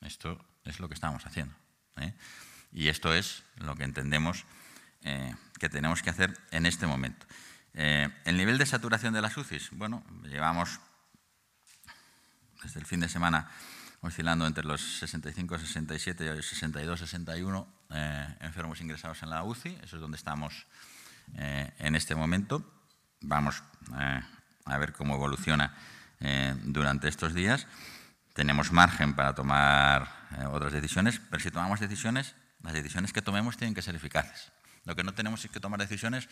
Esto es lo que estamos haciendo. Y esto es lo que entendemos eh, que tenemos que hacer en este momento. Eh, el nivel de saturación de las UCIs, bueno, llevamos desde el fin de semana oscilando entre los 65, 67 y 62, 61 enfermos ingresados en la UCI, eso es donde estamos eh, en este momento. Vamos a ver cómo evoluciona durante estos días. Tenemos margen para tomar otras decisiones, pero si tomamos decisiones las decisiones que tomemos tienen que ser eficaces. Lo que no tenemos es que tomar decisiones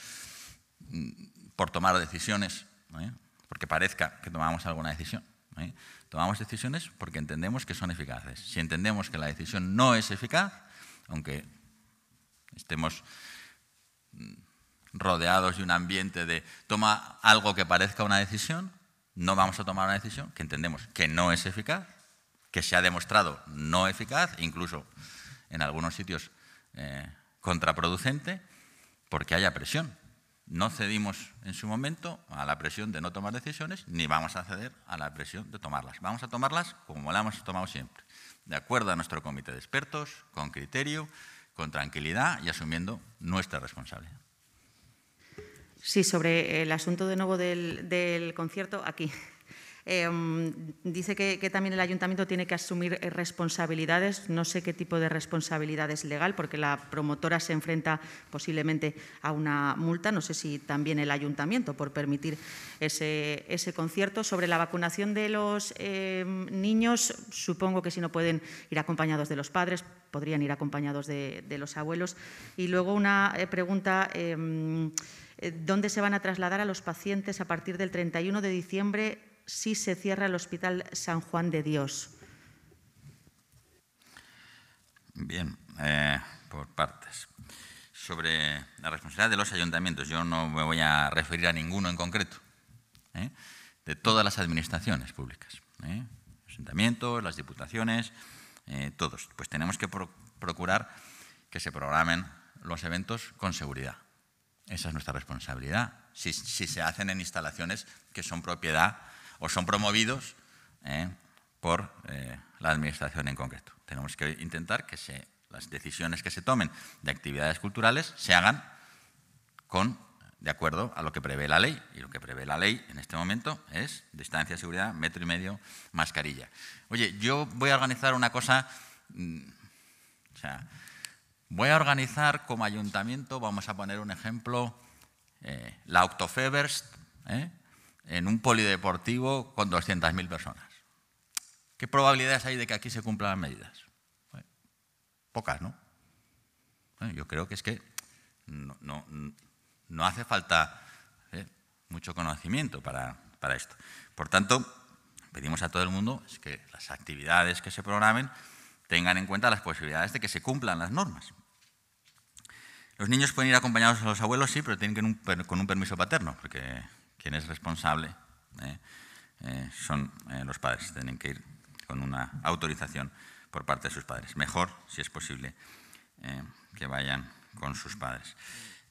mm, por tomar decisiones, ¿eh? porque parezca que tomamos alguna decisión. ¿eh? Tomamos decisiones porque entendemos que son eficaces. Si entendemos que la decisión no es eficaz, aunque estemos mm, rodeados de un ambiente de toma algo que parezca una decisión, no vamos a tomar una decisión que entendemos que no es eficaz, que se ha demostrado no eficaz, incluso en algunos sitios eh, contraproducente porque haya presión. No cedimos en su momento a la presión de no tomar decisiones, ni vamos a ceder a la presión de tomarlas. Vamos a tomarlas como la hemos tomado siempre, de acuerdo a nuestro comité de expertos, con criterio, con tranquilidad y asumiendo nuestra responsabilidad. Sí, sobre el asunto de nuevo del, concierto, aquí *laughs* Em, dice que, también el ayuntamiento tiene que asumir eh, responsabilidades. No sé qué tipo de responsabilidad es legal, porque la promotora se enfrenta posiblemente a una multa. No sé si también el ayuntamiento por permitir ese, concierto. Sobre la vacunación de los em, niños, supongo que si no pueden ir acompañados de los padres, podrían ir acompañados de, los abuelos. Y luego una eh, pregunta. Eh, ¿Dónde se van a trasladar a los pacientes a partir del 31 de diciembre si se cierra el Hospital San Juan de Dios? Bien, eh, por partes. Sobre la responsabilidad de los ayuntamientos, yo no me voy a referir a ninguno en concreto, ¿eh? de todas las administraciones públicas, los ayuntamientos, las diputaciones, todos. Pues tenemos que procurar que se programen los eventos con seguridad. Esa es nuestra responsabilidad. si se hacen en instalaciones que son propiedad o son promovidos eh, por eh, la Administración en concreto. Tenemos que intentar que las decisiones que se tomen de actividades culturales se hagan con, de acuerdo a lo que prevé la ley. Y lo que prevé la ley en este momento es distancia, seguridad, metro y medio, mascarilla. Oye, yo voy a organizar una cosa, mm, o sea, voy a organizar como ayuntamiento, vamos a poner un ejemplo, eh, la Octofebers, en un polideportivo con 200.000 personas. ¿Qué probabilidades hay de que aquí se cumplan las medidas? pocas, ¿no? yo creo que es que no, hace falta ¿eh? mucho conocimiento para, esto. Por tanto, pedimos a todo el mundo que las actividades que se programen tengan en cuenta las posibilidades de que se cumplan las normas. Los niños pueden ir acompañados a los abuelos, sí, pero tienen que ir con un permiso paterno, porque quien es responsable eh, eh, son eh, los padres, tienen que ir con una autorización por parte de sus padres. Mejor, si es posible, que vayan con sus padres.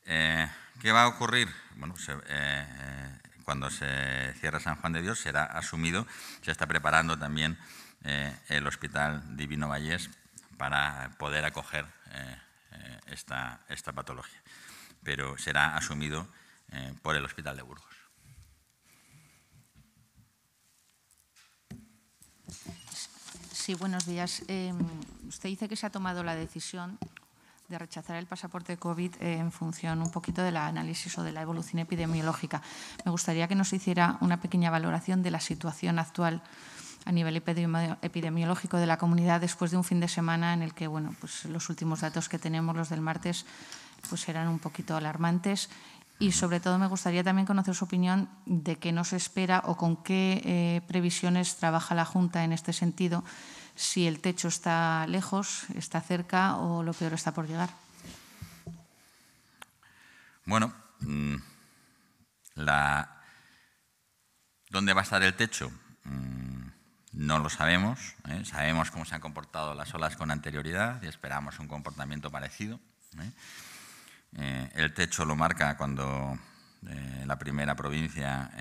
¿Qué va a ocurrir? Bueno, cuando se cierre San Juan de Dios será asumido, se está preparando también el Hospital Divino Vallés para poder acoger eh, esta, esta, patología, pero será asumido eh, por el Hospital de Burgos. Sí, buenos días. Em, usted dice que se ha tomado la decisión de rechazar el pasaporte COVID en función un poquito del análisis o de la evolución epidemiológica. Me gustaría que nos hiciera una pequeña valoración de la situación actual a nivel epidemiológico de la comunidad después de un fin de semana en el que bueno, pues los últimos datos que tenemos, los del martes, pues eran un poquito alarmantes. Y sobre todo me gustaría también conocer su opinión de qué nos espera o con qué eh, previsiones trabaja la Junta en este sentido, si el techo está lejos, está cerca o lo peor está por llegar. Bueno, mm, la... ¿dónde va a estar el techo? No lo sabemos, ¿eh? sabemos cómo se han comportado las olas con anterioridad y esperamos un comportamiento parecido. ¿eh? Eh, el techo lo marca cuando la primera provincia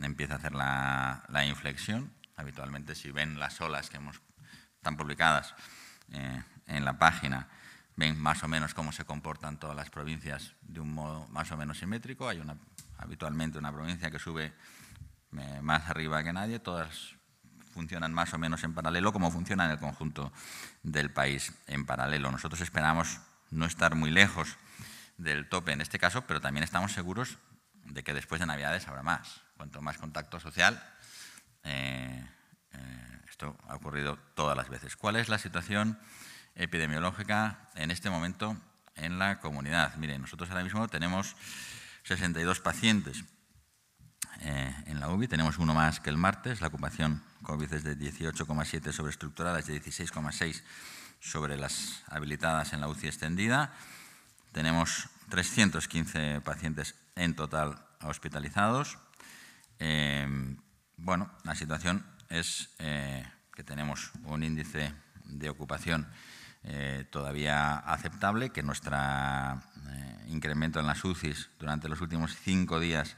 empieza a hacer la, inflexión. Habitualmente si ven las olas que hemos, están publicadas en la página, ven más o menos cómo se comportan todas las provincias de un modo más o menos simétrico. Hay una, habitualmente una provincia que sube más arriba que nadie, todas funcionan más o menos en paralelo, como funciona en el conjunto del país en paralelo. Nosotros esperamos no estar muy lejos del tope en este caso, pero también estamos seguros de que después de Navidades habrá más. Cuanto más contacto social, eh, eh, esto ha ocurrido todas las veces. ¿Cuál es la situación epidemiológica en este momento en la comunidad? Miren, nosotros ahora mismo tenemos 62 pacientes eh, en la UBI, tenemos uno más que el martes, la ocupación COVID es de 18,7 sobre estructuradas, de 16,6 sobre las habilitadas en la UCI extendida. Tenemos 315 pacientes en total hospitalizados. Eh, bueno, la situación es eh, que tenemos un índice de ocupación eh, todavía aceptable, que nuestro incremento en las UCIs durante los últimos cinco días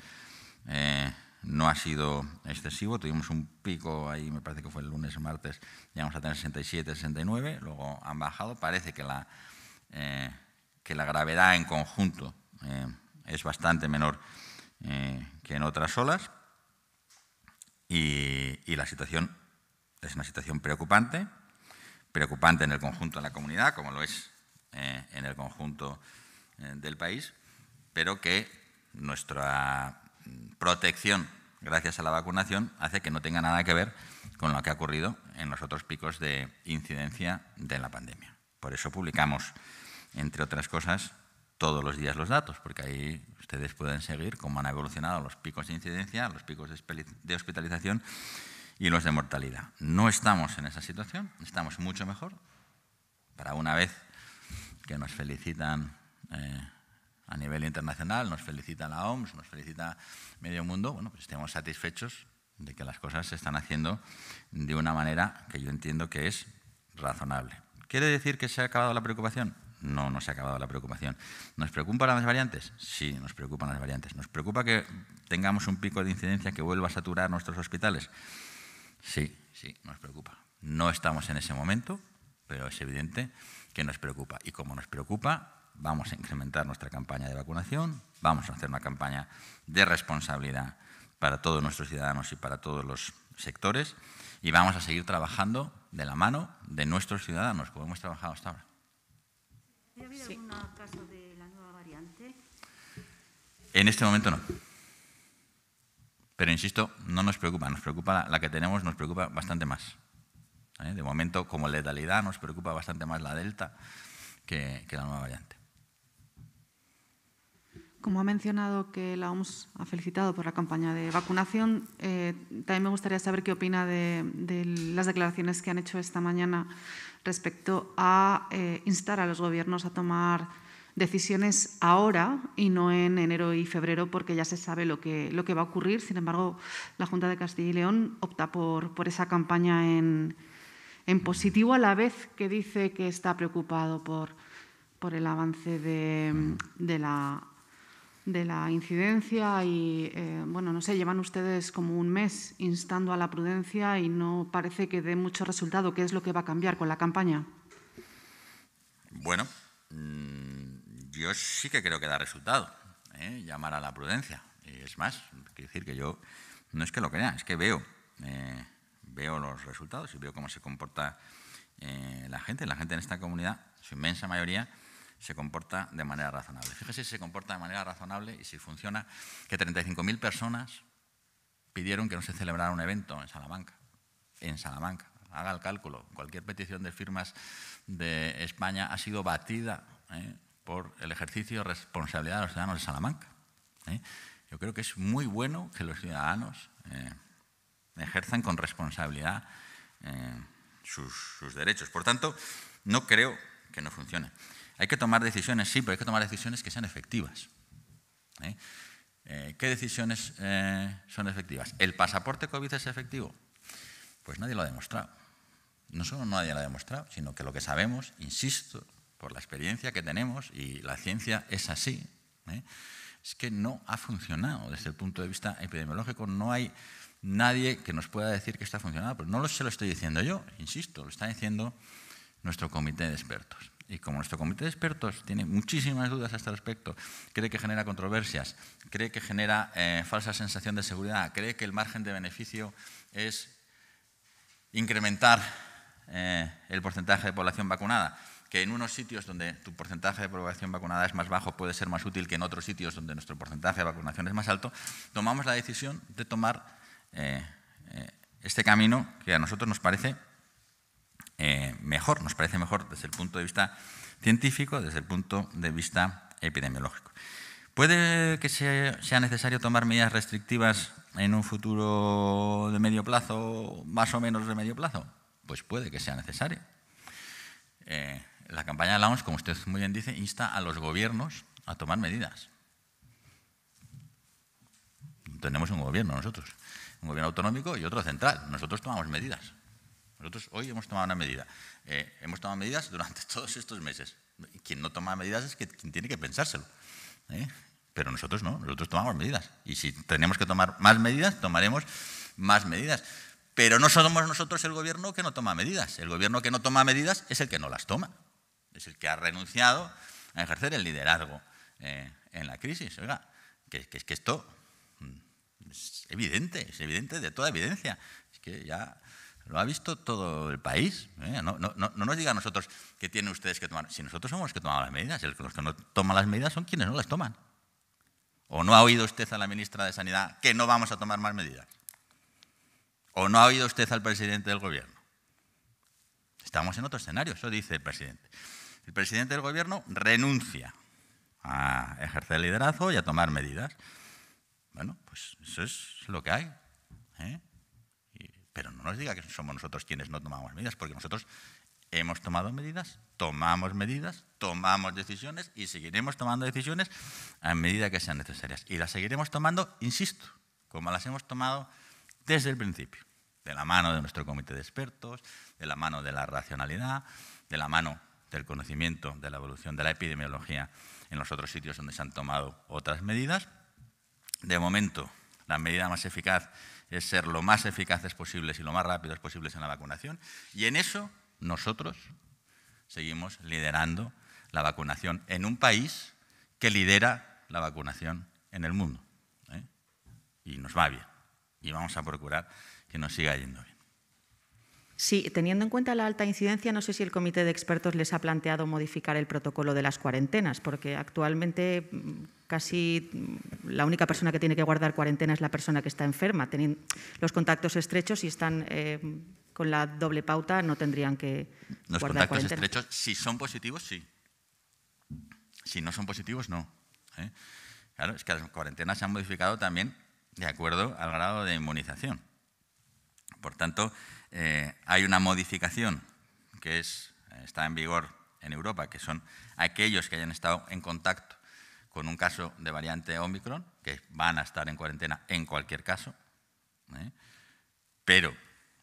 no ha sido excesivo. Tuvimos un pico ahí, me parece que fue el lunes o martes, llegamos a tener 67, 69, luego han bajado. Parece que la, eh, que la gravedad en conjunto eh, es bastante menor eh, que en otras olas y, y, la situación es una situación preocupante, preocupante en el conjunto de la comunidad, como lo es en el conjunto del país, pero que nuestra protección gracias a la vacunación hace que no tenga nada que ver con lo que ha ocurrido en los otros picos de incidencia de la pandemia. Por eso publicamos, entre otras cosas, todos los días los datos, porque ahí ustedes pueden seguir cómo han evolucionado los picos de incidencia, los picos de hospitalización y los de mortalidad. No estamos en esa situación, estamos mucho mejor. Para una vez que nos felicitan eh, a nivel internacional, nos felicita la OMS, nos felicita medio mundo, bueno, pues estemos satisfechos de que las cosas se están haciendo de una manera que yo entiendo que es razonable. ¿Quiere decir que se ha acabado la preocupación? No, no se ha acabado la preocupación. ¿Nos preocupan las variantes? Sí, nos preocupan las variantes. ¿Nos preocupa que tengamos un pico de incidencia que vuelva a saturar nuestros hospitales? Sí, sí, nos preocupa. No estamos en ese momento, pero es evidente que nos preocupa. Y como nos preocupa, vamos a incrementar nuestra campaña de vacunación, vamos a hacer una campaña de responsabilidad para todos nuestros ciudadanos y para todos los sectores y vamos a seguir trabajando de la mano de nuestros ciudadanos, como hemos trabajado hasta ahora. ¿Ha habido algún caso de la nueva variante? En este momento no. Pero insisto, no nos preocupa, nos preocupa la que tenemos, nos preocupa bastante más. ¿eh? De momento, como letalidad, nos preocupa bastante más la delta que, que la nueva variante. Como ha mencionado que la OMS ha felicitado por la campaña de vacunación, eh, también me gustaría saber qué opina de, las declaraciones que han hecho esta mañana respecto a eh, instar a los gobiernos a tomar decisiones ahora y no en enero y febrero porque ya se sabe lo que, lo que va a ocurrir. Sin embargo, la Junta de Castilla y León opta por, por esa campaña en, en positivo a la vez que dice que está preocupado por, por el avance de, de la de la incidencia y, eh, bueno, no sé, llevan ustedes como un mes instando a la prudencia y no parece que dé mucho resultado. ¿Qué es lo que va a cambiar con la campaña? Bueno, mm, yo sí que creo que da resultado, ¿eh? llamar a la prudencia. Es más, quiero decir que yo no es que lo crea, es que veo, eh, veo los resultados y veo cómo se comporta la gente. La gente en esta comunidad, su inmensa mayoría, se comporta de manera razonable. Fíjese si se comporta de manera razonable y si funciona, que 35.000 personas pidieron que no se celebrara un evento en Salamanca. En Salamanca. Haga el cálculo. Cualquier petición de firmas de España ha sido batida ¿eh? por el ejercicio de responsabilidad de los ciudadanos de Salamanca. ¿eh? Yo creo que es muy bueno que los ciudadanos eh, ejerzan con responsabilidad sus, sus derechos. Por tanto, no creo que no funcione. Hay que tomar decisiones, sí, pero hay que tomar decisiones que sean efectivas. ¿eh? Eh, ¿Qué decisiones eh, son efectivas? ¿El pasaporte COVID es efectivo? Pues nadie lo ha demostrado. No solo nadie lo ha demostrado, sino que lo que sabemos, insisto, por la experiencia que tenemos, y la ciencia es así, es que no ha funcionado desde el punto de vista epidemiológico. No hay nadie que nos pueda decir que está funcionando, pero no se lo estoy diciendo yo, insisto, lo está diciendo nuestro comité de expertos y como nuestro comité de expertos tiene muchísimas dudas a este respecto, cree que genera controversias, cree que genera eh, falsa sensación de seguridad, cree que el margen de beneficio es incrementar eh, el porcentaje de población vacunada, que en unos sitios donde tu porcentaje de población vacunada es más bajo puede ser más útil que en otros sitios donde nuestro porcentaje de vacunación es más alto, tomamos la decisión de tomar eh, este camino que a nosotros nos parece eh, mejor, nos parece mejor desde el punto de vista científico, desde el punto de vista epidemiológico. ¿Puede que sea necesario tomar medidas restrictivas en un futuro de medio plazo, más o menos de medio plazo? Pues puede que sea necesario. Eh, la campaña de la OMS, como usted muy bien dice, insta a los gobiernos a tomar medidas. Tenemos un gobierno nosotros, un gobierno autonómico y otro central. Nosotros tomamos medidas. Nosotros hoy hemos tomado una medida. Eh, hemos tomado medidas durante *laughs* todos estos meses. Quien no toma medidas es quien tiene que pensárselo. ¿eh? Pero nosotros no, nosotros tomamos medidas. Y si tenemos que tomar más medidas, tomaremos más medidas. Pero no somos nosotros el gobierno que no toma medidas. El gobierno que no toma medidas es el que no las toma. Es el que ha renunciado a ejercer el liderazgo eh, en la crisis. Oiga, que, esto mm, es evidente, es evidente de toda evidencia. Es que ya lo ha visto todo el país. ¿eh? No, nos digan a nosotros que tienen ustedes que tomar. Si nosotros somos los que tomamos las medidas, los que no toman las medidas son quienes no las toman. ¿O no ha oído usted a la ministra de Sanidad que no vamos a tomar más medidas? ¿O no ha oído usted al presidente del gobierno? Estamos en otro escenario, eso dice el presidente. El presidente del gobierno renuncia a ejercer liderazgo y a tomar medidas. Bueno, pues eso es lo que hay. ¿eh? Pero no nos diga que somos nosotros quienes no tomamos medidas, porque nosotros hemos tomado medidas, tomamos medidas, tomamos decisiones y seguiremos tomando decisiones a medida que sean necesarias. Y las seguiremos tomando, insisto, como las hemos tomado desde el principio, de la mano de nuestro comité de expertos, de la mano de la racionalidad, de la mano del conocimiento de la evolución de la epidemiología en los otros sitios donde se han tomado otras medidas. De momento, la medida más eficaz es ser lo más eficaces posibles y lo más rápidos posibles en la vacunación. Y en eso nosotros seguimos liderando la vacunación en un país que lidera la vacunación en el mundo. ¿eh? Y nos va bien. Y vamos a procurar que nos siga yendo bien. Sí, teniendo en cuenta la alta incidencia, no sé si el comité de expertos les ha planteado modificar el protocolo de las cuarentenas, porque actualmente mm, casi mm, la única persona que tiene que guardar cuarentena es la persona que está enferma. Tienen los contactos estrechos y están eh, con la doble pauta, no tendrían que los guardar contactos estrechos, si son positivos, sí. Si no son positivos, no. ¿eh? Claro, es que las cuarentenas se han modificado también de acuerdo al grado de inmunización. Por tanto, eh, hay una modificación que es, está en vigor en Europa, que son aquellos que hayan estado en contacto con un caso de variante Omicron, que van a estar en cuarentena en cualquier caso, ¿eh? pero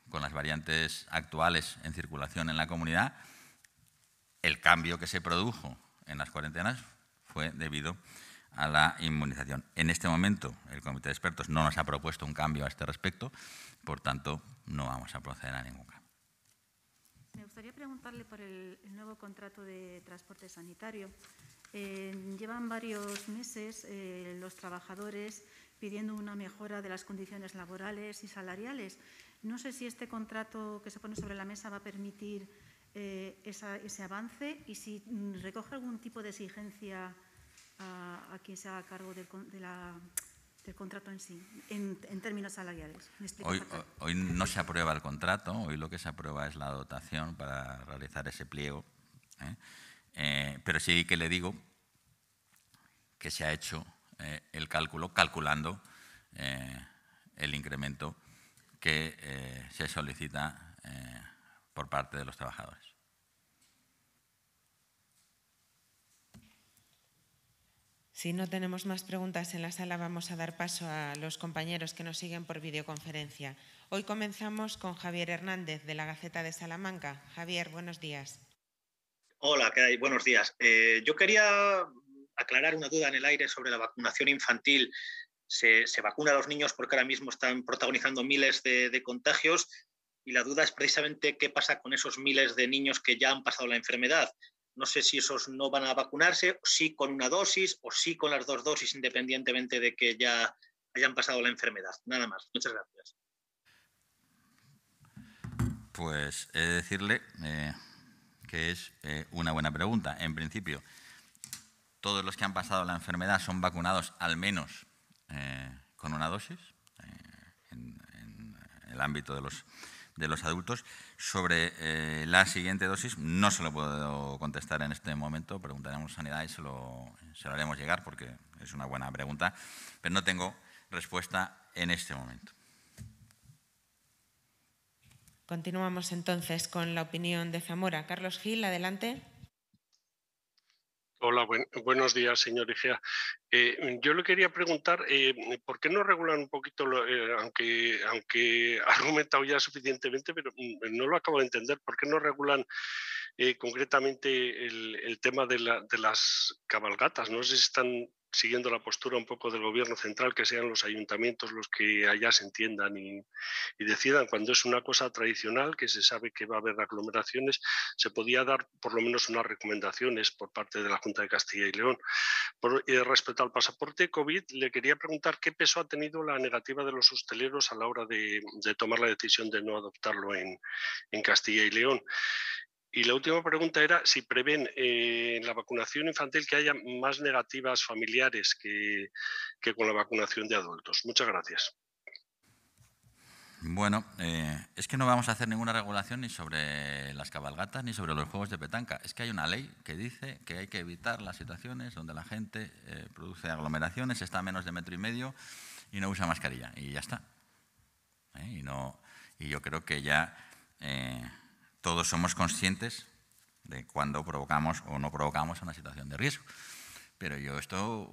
con las variantes actuales en circulación en la comunidad, el cambio que se produjo en las cuarentenas fue debido a la inmunización. En este momento, el Comité de Expertos no nos ha propuesto un cambio a este respecto, por tanto, no vamos a proceder a ningún cambio. Me gustaría preguntarle por el, nuevo contrato de transporte sanitario. Eh, llevan varios meses eh, los trabajadores pidiendo una mejora de las condiciones laborales y salariales. No sé si este contrato que se pone sobre la mesa va a permitir eh, ese avance y si mm, recoge algún tipo de exigencia a, quien se haga cargo en términos salariales. Hoy, hoy, no se aprueba el contrato, hoy lo que se aprueba es la dotación para realizar ese pliego. ¿eh? Eh, pero sí que le digo que se ha hecho eh, el cálculo calculando el incremento que se solicita por parte de los trabajadores. Si no tenemos más preguntas en la sala, vamos a dar paso a los compañeros que nos siguen por videoconferencia. Hoy comenzamos con Javier Hernández, de la Gaceta de Salamanca. Javier, buenos días. Hola, ¿qué hay? Buenos días. Eh, yo quería aclarar una duda en el aire sobre la vacunación infantil. Se, vacuna a los niños porque ahora mismo están protagonizando miles de contagios y la duda es precisamente qué pasa con esos miles de niños que ya han pasado la enfermedad no sé si esos no van a vacunarse, sí con una dosis o sí con las dos dosis, independientemente de que ya hayan pasado la enfermedad. Nada más. Muchas gracias. Pues he de decirle eh, que es eh, una buena pregunta. En principio, todos los que han pasado la enfermedad son vacunados al menos eh, con una dosis en, el ámbito de los de los adultos. Sobre eh, la siguiente dosis no se lo puedo contestar en este momento, preguntaremos a Sanidad y se lo, se lo haremos llegar porque es una buena pregunta, pero no tengo respuesta en este momento. Continuamos entonces con la opinión de Zamora. Carlos Gil, adelante. Hola, buenos días, señor Igea. Eh, yo le quería preguntar, eh, ¿por qué no regulan un poquito, eh, aunque, aunque *laughs* ha argumentado ya suficientemente, pero mm, no lo acabo de entender, ¿por qué no regulan concretamente el, tema de, de, las cabalgatas? No sé si están siguiendo la postura un poco del gobierno central, que sean los ayuntamientos los que allá se entiendan y, decidan. Cuando es una cosa tradicional, que se sabe que va a haber aglomeraciones, se podía dar por lo menos unas recomendaciones por parte de la Junta de Castilla y León. Por, eh, respecto al pasaporte COVID, le quería preguntar qué peso ha tenido la negativa de los hosteleros a la hora de, tomar la decisión de no adoptarlo en, en Castilla y León. Y la última pregunta era si prevén eh, en la vacunación infantil que haya más negativas familiares que, con la vacunación de adultos. Muchas gracias. Bueno, eh, es que no vamos a hacer ninguna regulación ni sobre las cabalgatas ni sobre los juegos de petanca. Es que hay una ley que dice que hay que evitar las situaciones donde la gente eh, produce aglomeraciones, está a menos de metro y medio y no usa mascarilla. Y ya está. Y, no, y yo creo que ya todos somos conscientes de cuando provocamos o no provocamos una situación de riesgo. Pero yo esto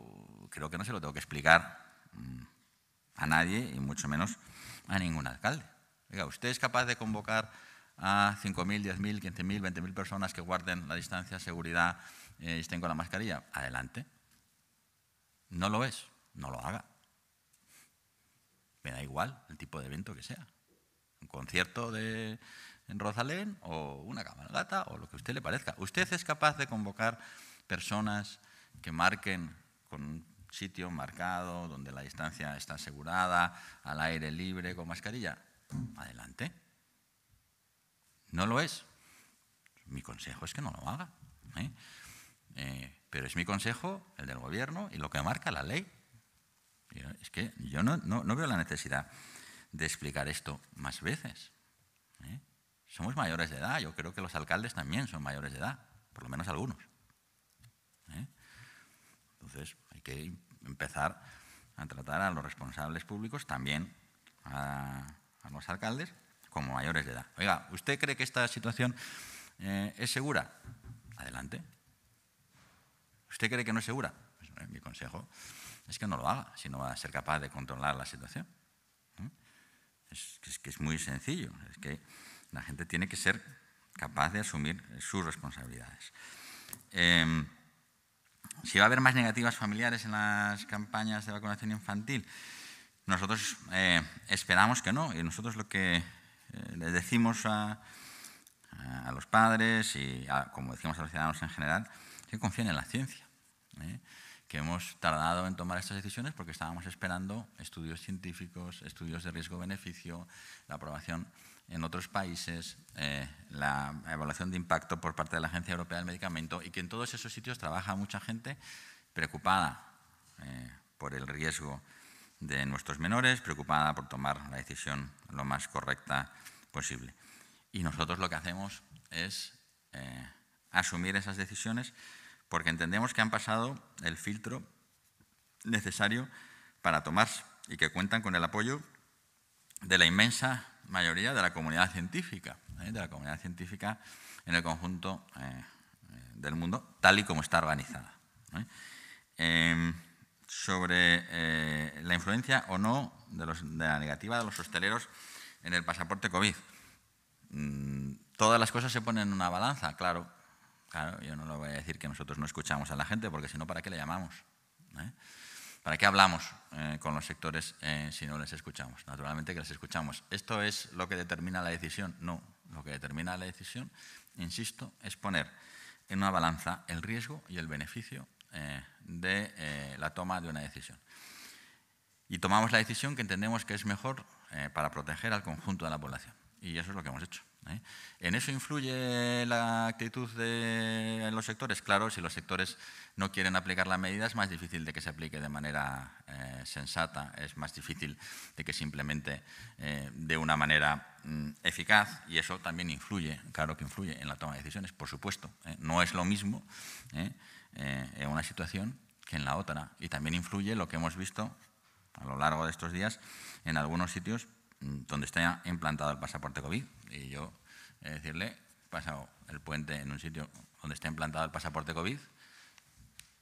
creo que no se lo tengo que explicar mm, a nadie y mucho menos a ningún alcalde. Oiga, ¿usted es capaz de convocar a 5.000, 10.000, 15.000, 20.000 personas que guarden la distancia, seguridad eh, y estén con la mascarilla? Adelante. No lo es, no lo haga. Me da igual el tipo de evento que sea. Un concierto de en Rosalén o una cabalgata o lo que usted le parezca. ¿Usted es capaz de convocar personas que marquen con un sitio marcado, donde la distancia está asegurada, al aire libre, con mascarilla? Adelante. ¿No lo es? Mi consejo es que no lo haga. ¿eh? Eh, pero es mi consejo, el del gobierno, y lo que marca la ley. Es que yo no, no veo la necesidad de explicar esto más veces somos mayores de edad. Yo creo que los alcaldes también son mayores de edad, por lo menos algunos. ¿eh? Entonces, hay que empezar a tratar a los responsables públicos, también a, los alcaldes, como mayores de edad. Oiga, ¿usted cree que esta situación eh, es segura? Adelante. ¿Usted cree que no es segura? Pues, mi consejo es que no lo haga, si no va a ser capaz de controlar la situación. Es, que es muy sencillo, es que la gente tiene que ser capaz de asumir sus responsabilidades. Em, si va a haber más negativas familiares en las campañas de vacunación infantil, nosotros eh, esperamos que no, y nosotros lo que eh, le decimos a, los padres y, como decimos a los ciudadanos en general, que confíen en la ciencia. ¿eh? que hemos tardado en tomar estas decisiones porque estábamos esperando estudios científicos, estudios de riesgo-beneficio, la aprobación en otros países, eh, la evaluación de impacto por parte de la Agencia Europea del Medicamento y que en todos esos sitios trabaja mucha gente preocupada eh, por el riesgo de nuestros menores, preocupada por tomar la decisión lo más correcta posible. Y nosotros lo que hacemos es eh, asumir esas decisiones porque entendemos que han pasado el filtro necesario para tomarse y que cuentan con el apoyo de la inmensa mayoría de la comunidad científica, ¿eh? de la comunidad científica en el conjunto eh, del mundo, tal y como está organizada. ¿eh? Em, sobre la influencia o no de, la negativa de los hosteleros en el pasaporte COVID. Mm, todas las cosas se ponen en una balanza, claro, Claro, yo no lo voy a decir que nosotros no escuchamos a la gente, porque si no, ¿para qué le llamamos? ¿Eh? ¿Para qué hablamos eh, con los sectores eh, si no les escuchamos? Naturalmente que les escuchamos. ¿Esto es lo que determina la decisión? No. Lo que determina la decisión, insisto, es poner en una balanza el riesgo y el beneficio de la toma de una decisión. Y tomamos la decisión que entendemos que es mejor para proteger al conjunto de la población. Y eso es lo que hemos hecho. ¿Eh? ¿En eso influye la actitud de los sectores? Claro, si los sectores no quieren aplicar la medida es más difícil de que se aplique de manera eh, sensata, es más difícil de que simplemente eh, de una manera mm, eficaz y eso también influye, claro que influye en la toma de decisiones, por supuesto. No es lo mismo en una situación que en la otra y también influye lo que hemos visto a lo largo de estos días en algunos sitios donde está implantado el pasaporte COVID y yo he decirle, he pasado el puente en un sitio donde está implantado el pasaporte COVID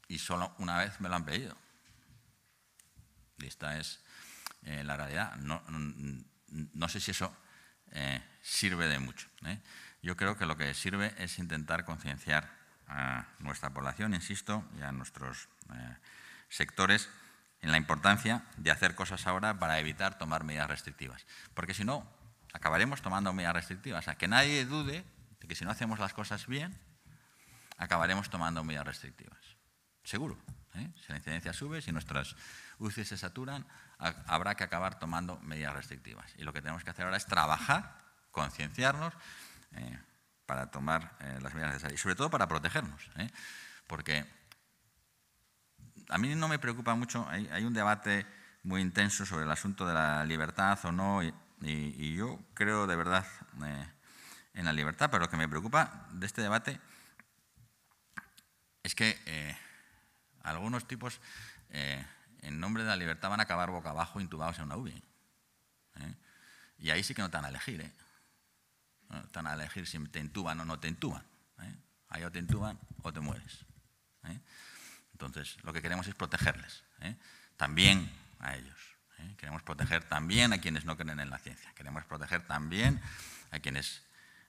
y solo una vez me lo han pedido. Y esta es eh, la realidad. No, no, sé si eso eh, sirve de mucho. ¿eh? Yo creo que lo que sirve es intentar concienciar a nuestra población, insisto, y a nuestros sectores en la importancia de hacer cosas ahora para evitar tomar medidas restrictivas. Porque si no, acabaremos tomando medidas restrictivas. O sea, que nadie dude de que si no hacemos las cosas bien, acabaremos tomando medidas restrictivas. Seguro. ¿eh? Si la incidencia sube, si nuestras UCI se saturan, habrá que acabar tomando medidas restrictivas. Y lo que tenemos que hacer ahora es trabajar, concienciarnos eh, para tomar eh, las medidas necesarias. Y sobre todo para protegernos. Porque a mí no me preocupa mucho, hay, un debate muy intenso sobre el asunto de la libertad o no. Y, yo creo de verdad eh, en la libertad, pero lo que me preocupa de este debate es que eh, algunos tipos, eh, en nombre de la libertad, van a acabar boca abajo intubados en una UBI. Y ahí sí que no te van a elegir. No a elegir si te intuban o no te intuban. Ahí o te intuban o te mueres. Entonces, lo que queremos es protegerles, también a ellos. ¿eh? Queremos proteger también a quienes no creen en la ciencia. Queremos proteger también a quienes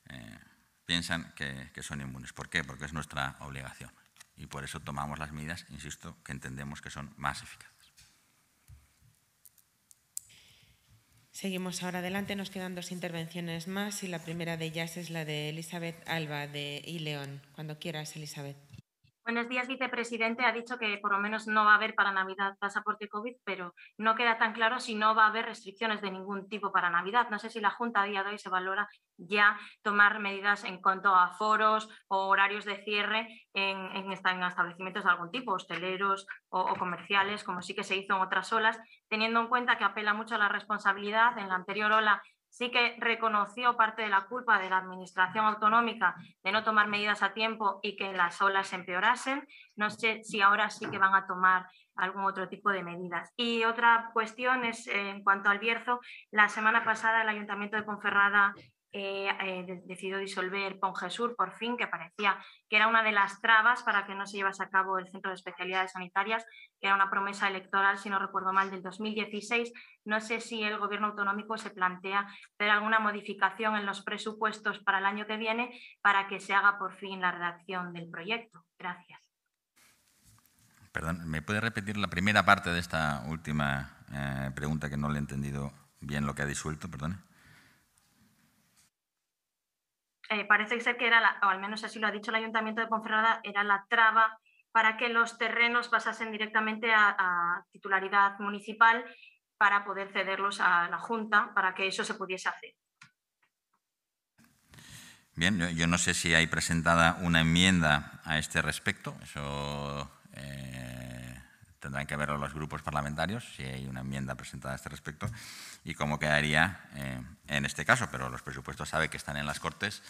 eh, piensan que, son inmunes. ¿Por qué? Porque es nuestra obligación. Y por eso tomamos las medidas, insisto, que entendemos que son más eficaces. Seguimos ahora adelante, nos quedan dos intervenciones más y la primera de ellas es la de Elizabeth Alba de Ileón. Cuando quieras, Elizabeth. Buenos días, vicepresidente. Ha dicho que por lo menos no va a haber para Navidad pasaporte COVID, pero no queda tan claro si no va a haber restricciones de ningún tipo para Navidad. No sé si la Junta a día de hoy se valora ya tomar medidas en cuanto a foros o horarios de cierre en, establecimientos de algún tipo, hosteleros o, o comerciales, como sí que se hizo en otras olas, teniendo en cuenta que apela mucho a la responsabilidad. En la anterior ola sí que reconoció parte de la culpa de la Administración autonómica de no tomar medidas a tiempo y que las olas empeorasen. No sé si ahora sí que van a tomar algún otro tipo de medidas. Y otra cuestión es en cuanto al Bierzo. La semana pasada el Ayuntamiento de Ponferrada eh, eh, decidió disolver Pongesur por fin, que parecía que era una de las trabas para que no se llevase a cabo el Centro de Especialidades Sanitarias, que era una promesa electoral, si no recuerdo mal, del 2016. No sé si el Gobierno autonómico se plantea hacer alguna modificación en los presupuestos para el año que viene para que se haga por fin la redacción del proyecto. Gracias. Perdón, ¿me puede repetir la primera parte de esta última eh, pregunta que no le he entendido bien lo que ha disuelto? Perdón. Eh, parece ser que era, o al menos así lo ha dicho el Ayuntamiento de Ponferrada, era la traba para que los terrenos pasasen directamente a, titularidad municipal para poder cederlos a la Junta, para que eso se pudiese hacer. Bien, yo, no sé si hay presentada una enmienda a este respecto. Eso eh, tendrán que verlo los grupos parlamentarios, si hay una enmienda presentada a este respecto y cómo quedaría eh, en este caso. Pero los presupuestos sabe que están en las Cortes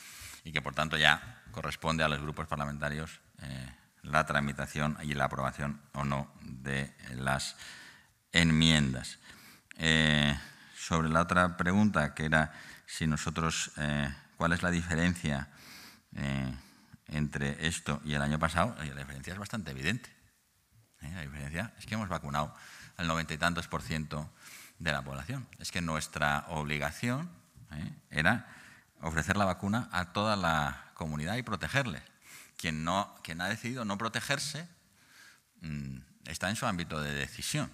y que, por tanto, ya corresponde a los grupos parlamentarios eh, la tramitación y la aprobación o no de las enmiendas. sobre la otra pregunta, que era si nosotros, cuál es la diferencia entre esto y el año pasado, la diferencia es bastante evidente. ¿Eh? La diferencia es que hemos vacunado al noventa y tantos por ciento de la población. Es que nuestra obligación ¿eh? era ofrecer la vacuna a toda la comunidad y protegerles. Quien, no, quien ha decidido no protegerse mm, está en su ámbito de decisión.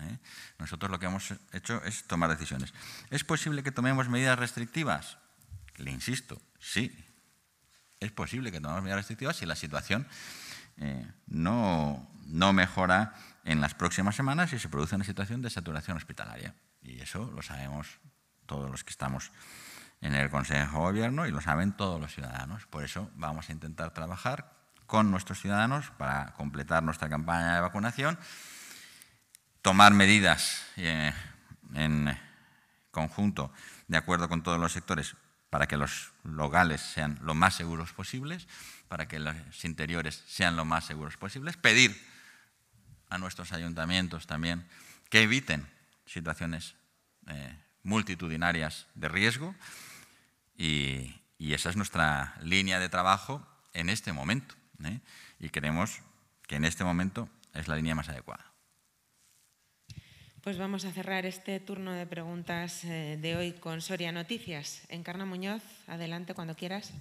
¿eh? Nosotros lo que hemos hecho es tomar decisiones. ¿Es posible que tomemos medidas restrictivas? Le insisto, sí. Es posible que tomemos medidas restrictivas si la situación eh, no, no mejora en las próximas semanas y se produce una situación de saturación hospitalaria. Y eso lo sabemos todos los que estamos en el Consejo de Gobierno y lo saben todos los ciudadanos. Por eso vamos a intentar trabajar con nuestros ciudadanos para completar nuestra campaña de vacunación, tomar medidas eh, en conjunto, de acuerdo con todos los sectores, para que los locales sean lo más seguros posibles para que los interiores sean lo más seguros posibles, pedir a nuestros ayuntamientos también que eviten situaciones eh, multitudinarias de riesgo y, esa es nuestra línea de trabajo en este momento ¿eh? y creemos que en este momento es la línea más adecuada. Pues vamos a cerrar este turno de preguntas eh, de hoy con Soria Noticias. Encarna Muñoz, adelante cuando quieras.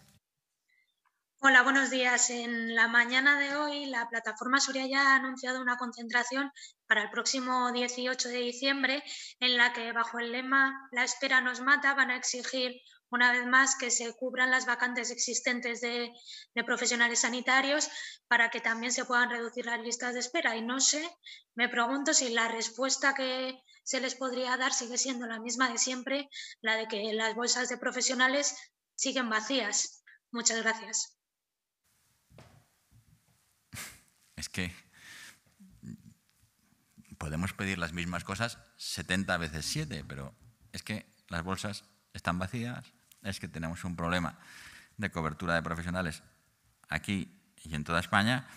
Hola, buenos días. En la mañana de hoy, la plataforma Soria ya ha anunciado una concentración para el próximo 18 de diciembre, en la que, bajo el lema La espera nos mata, van a exigir una vez más que se cubran las vacantes existentes de, de, profesionales sanitarios para que también se puedan reducir las listas de espera. Y no sé, me pregunto si la respuesta que se les podría dar sigue siendo la misma de siempre, la de que las bolsas de profesionales siguen vacías. Muchas gracias. Es que podemos pedir las mismas cosas 70 veces 7, pero es que las bolsas están vacías, es que tenemos un problema de cobertura de profesionales aquí y en toda España.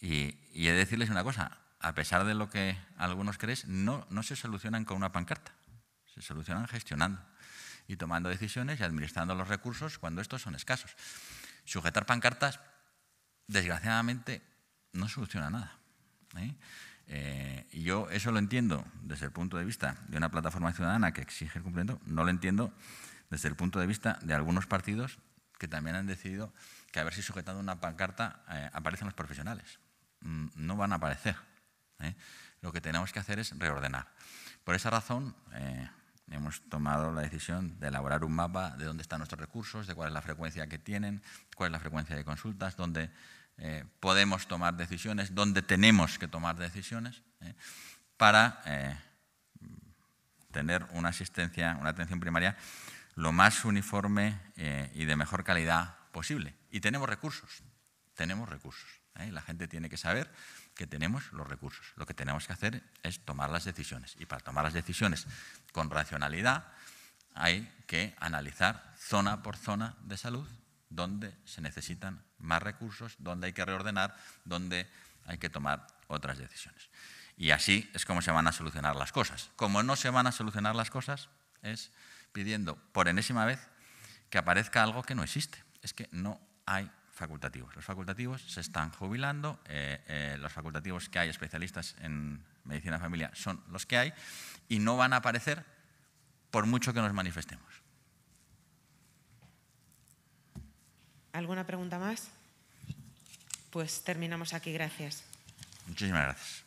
Y, he de decirles una cosa, a pesar de lo que algunos creen, no, no se solucionan con una pancarta, se solucionan gestionando y tomando decisiones y administrando los recursos cuando estos son escasos. Sujetar pancartas, desgraciadamente, no soluciona nada. ¿eh? Eh, y yo eso lo entiendo desde el punto de vista de una plataforma ciudadana que exige el cumplimiento, no lo entiendo desde el punto de vista de algunos partidos que también han decidido que a ver si una pancarta eh, aparecen los profesionales. Mm, no van a aparecer. Lo que tenemos que hacer es reordenar. Por esa razón, hemos tomado la decisión de elaborar un mapa de dónde están nuestros recursos, de cuál es la frecuencia que tienen, cuál es la frecuencia de consultas, dónde eh, podemos tomar decisiones, donde tenemos que tomar decisiones, eh, para eh, tener una asistencia, una atención primaria lo más uniforme y de mejor calidad posible. Y tenemos recursos, tenemos recursos. La gente tiene que saber que tenemos los recursos. Lo que tenemos que hacer es tomar las decisiones. Y para tomar las decisiones con racionalidad hay que analizar zona por zona de salud donde se necesitan más recursos, donde hay que reordenar, donde hay que tomar otras decisiones. Y así es como se van a solucionar las cosas. Como no se van a solucionar las cosas, es pidiendo por enésima vez que aparezca algo que no existe. Es que no hay facultativos. Los facultativos se están jubilando, eh, eh, los facultativos que hay especialistas en medicina de familia son los que hay y no van a aparecer por mucho que nos manifestemos. ¿Alguna pregunta más? Pues terminamos aquí. Gracias. Muchísimas gracias.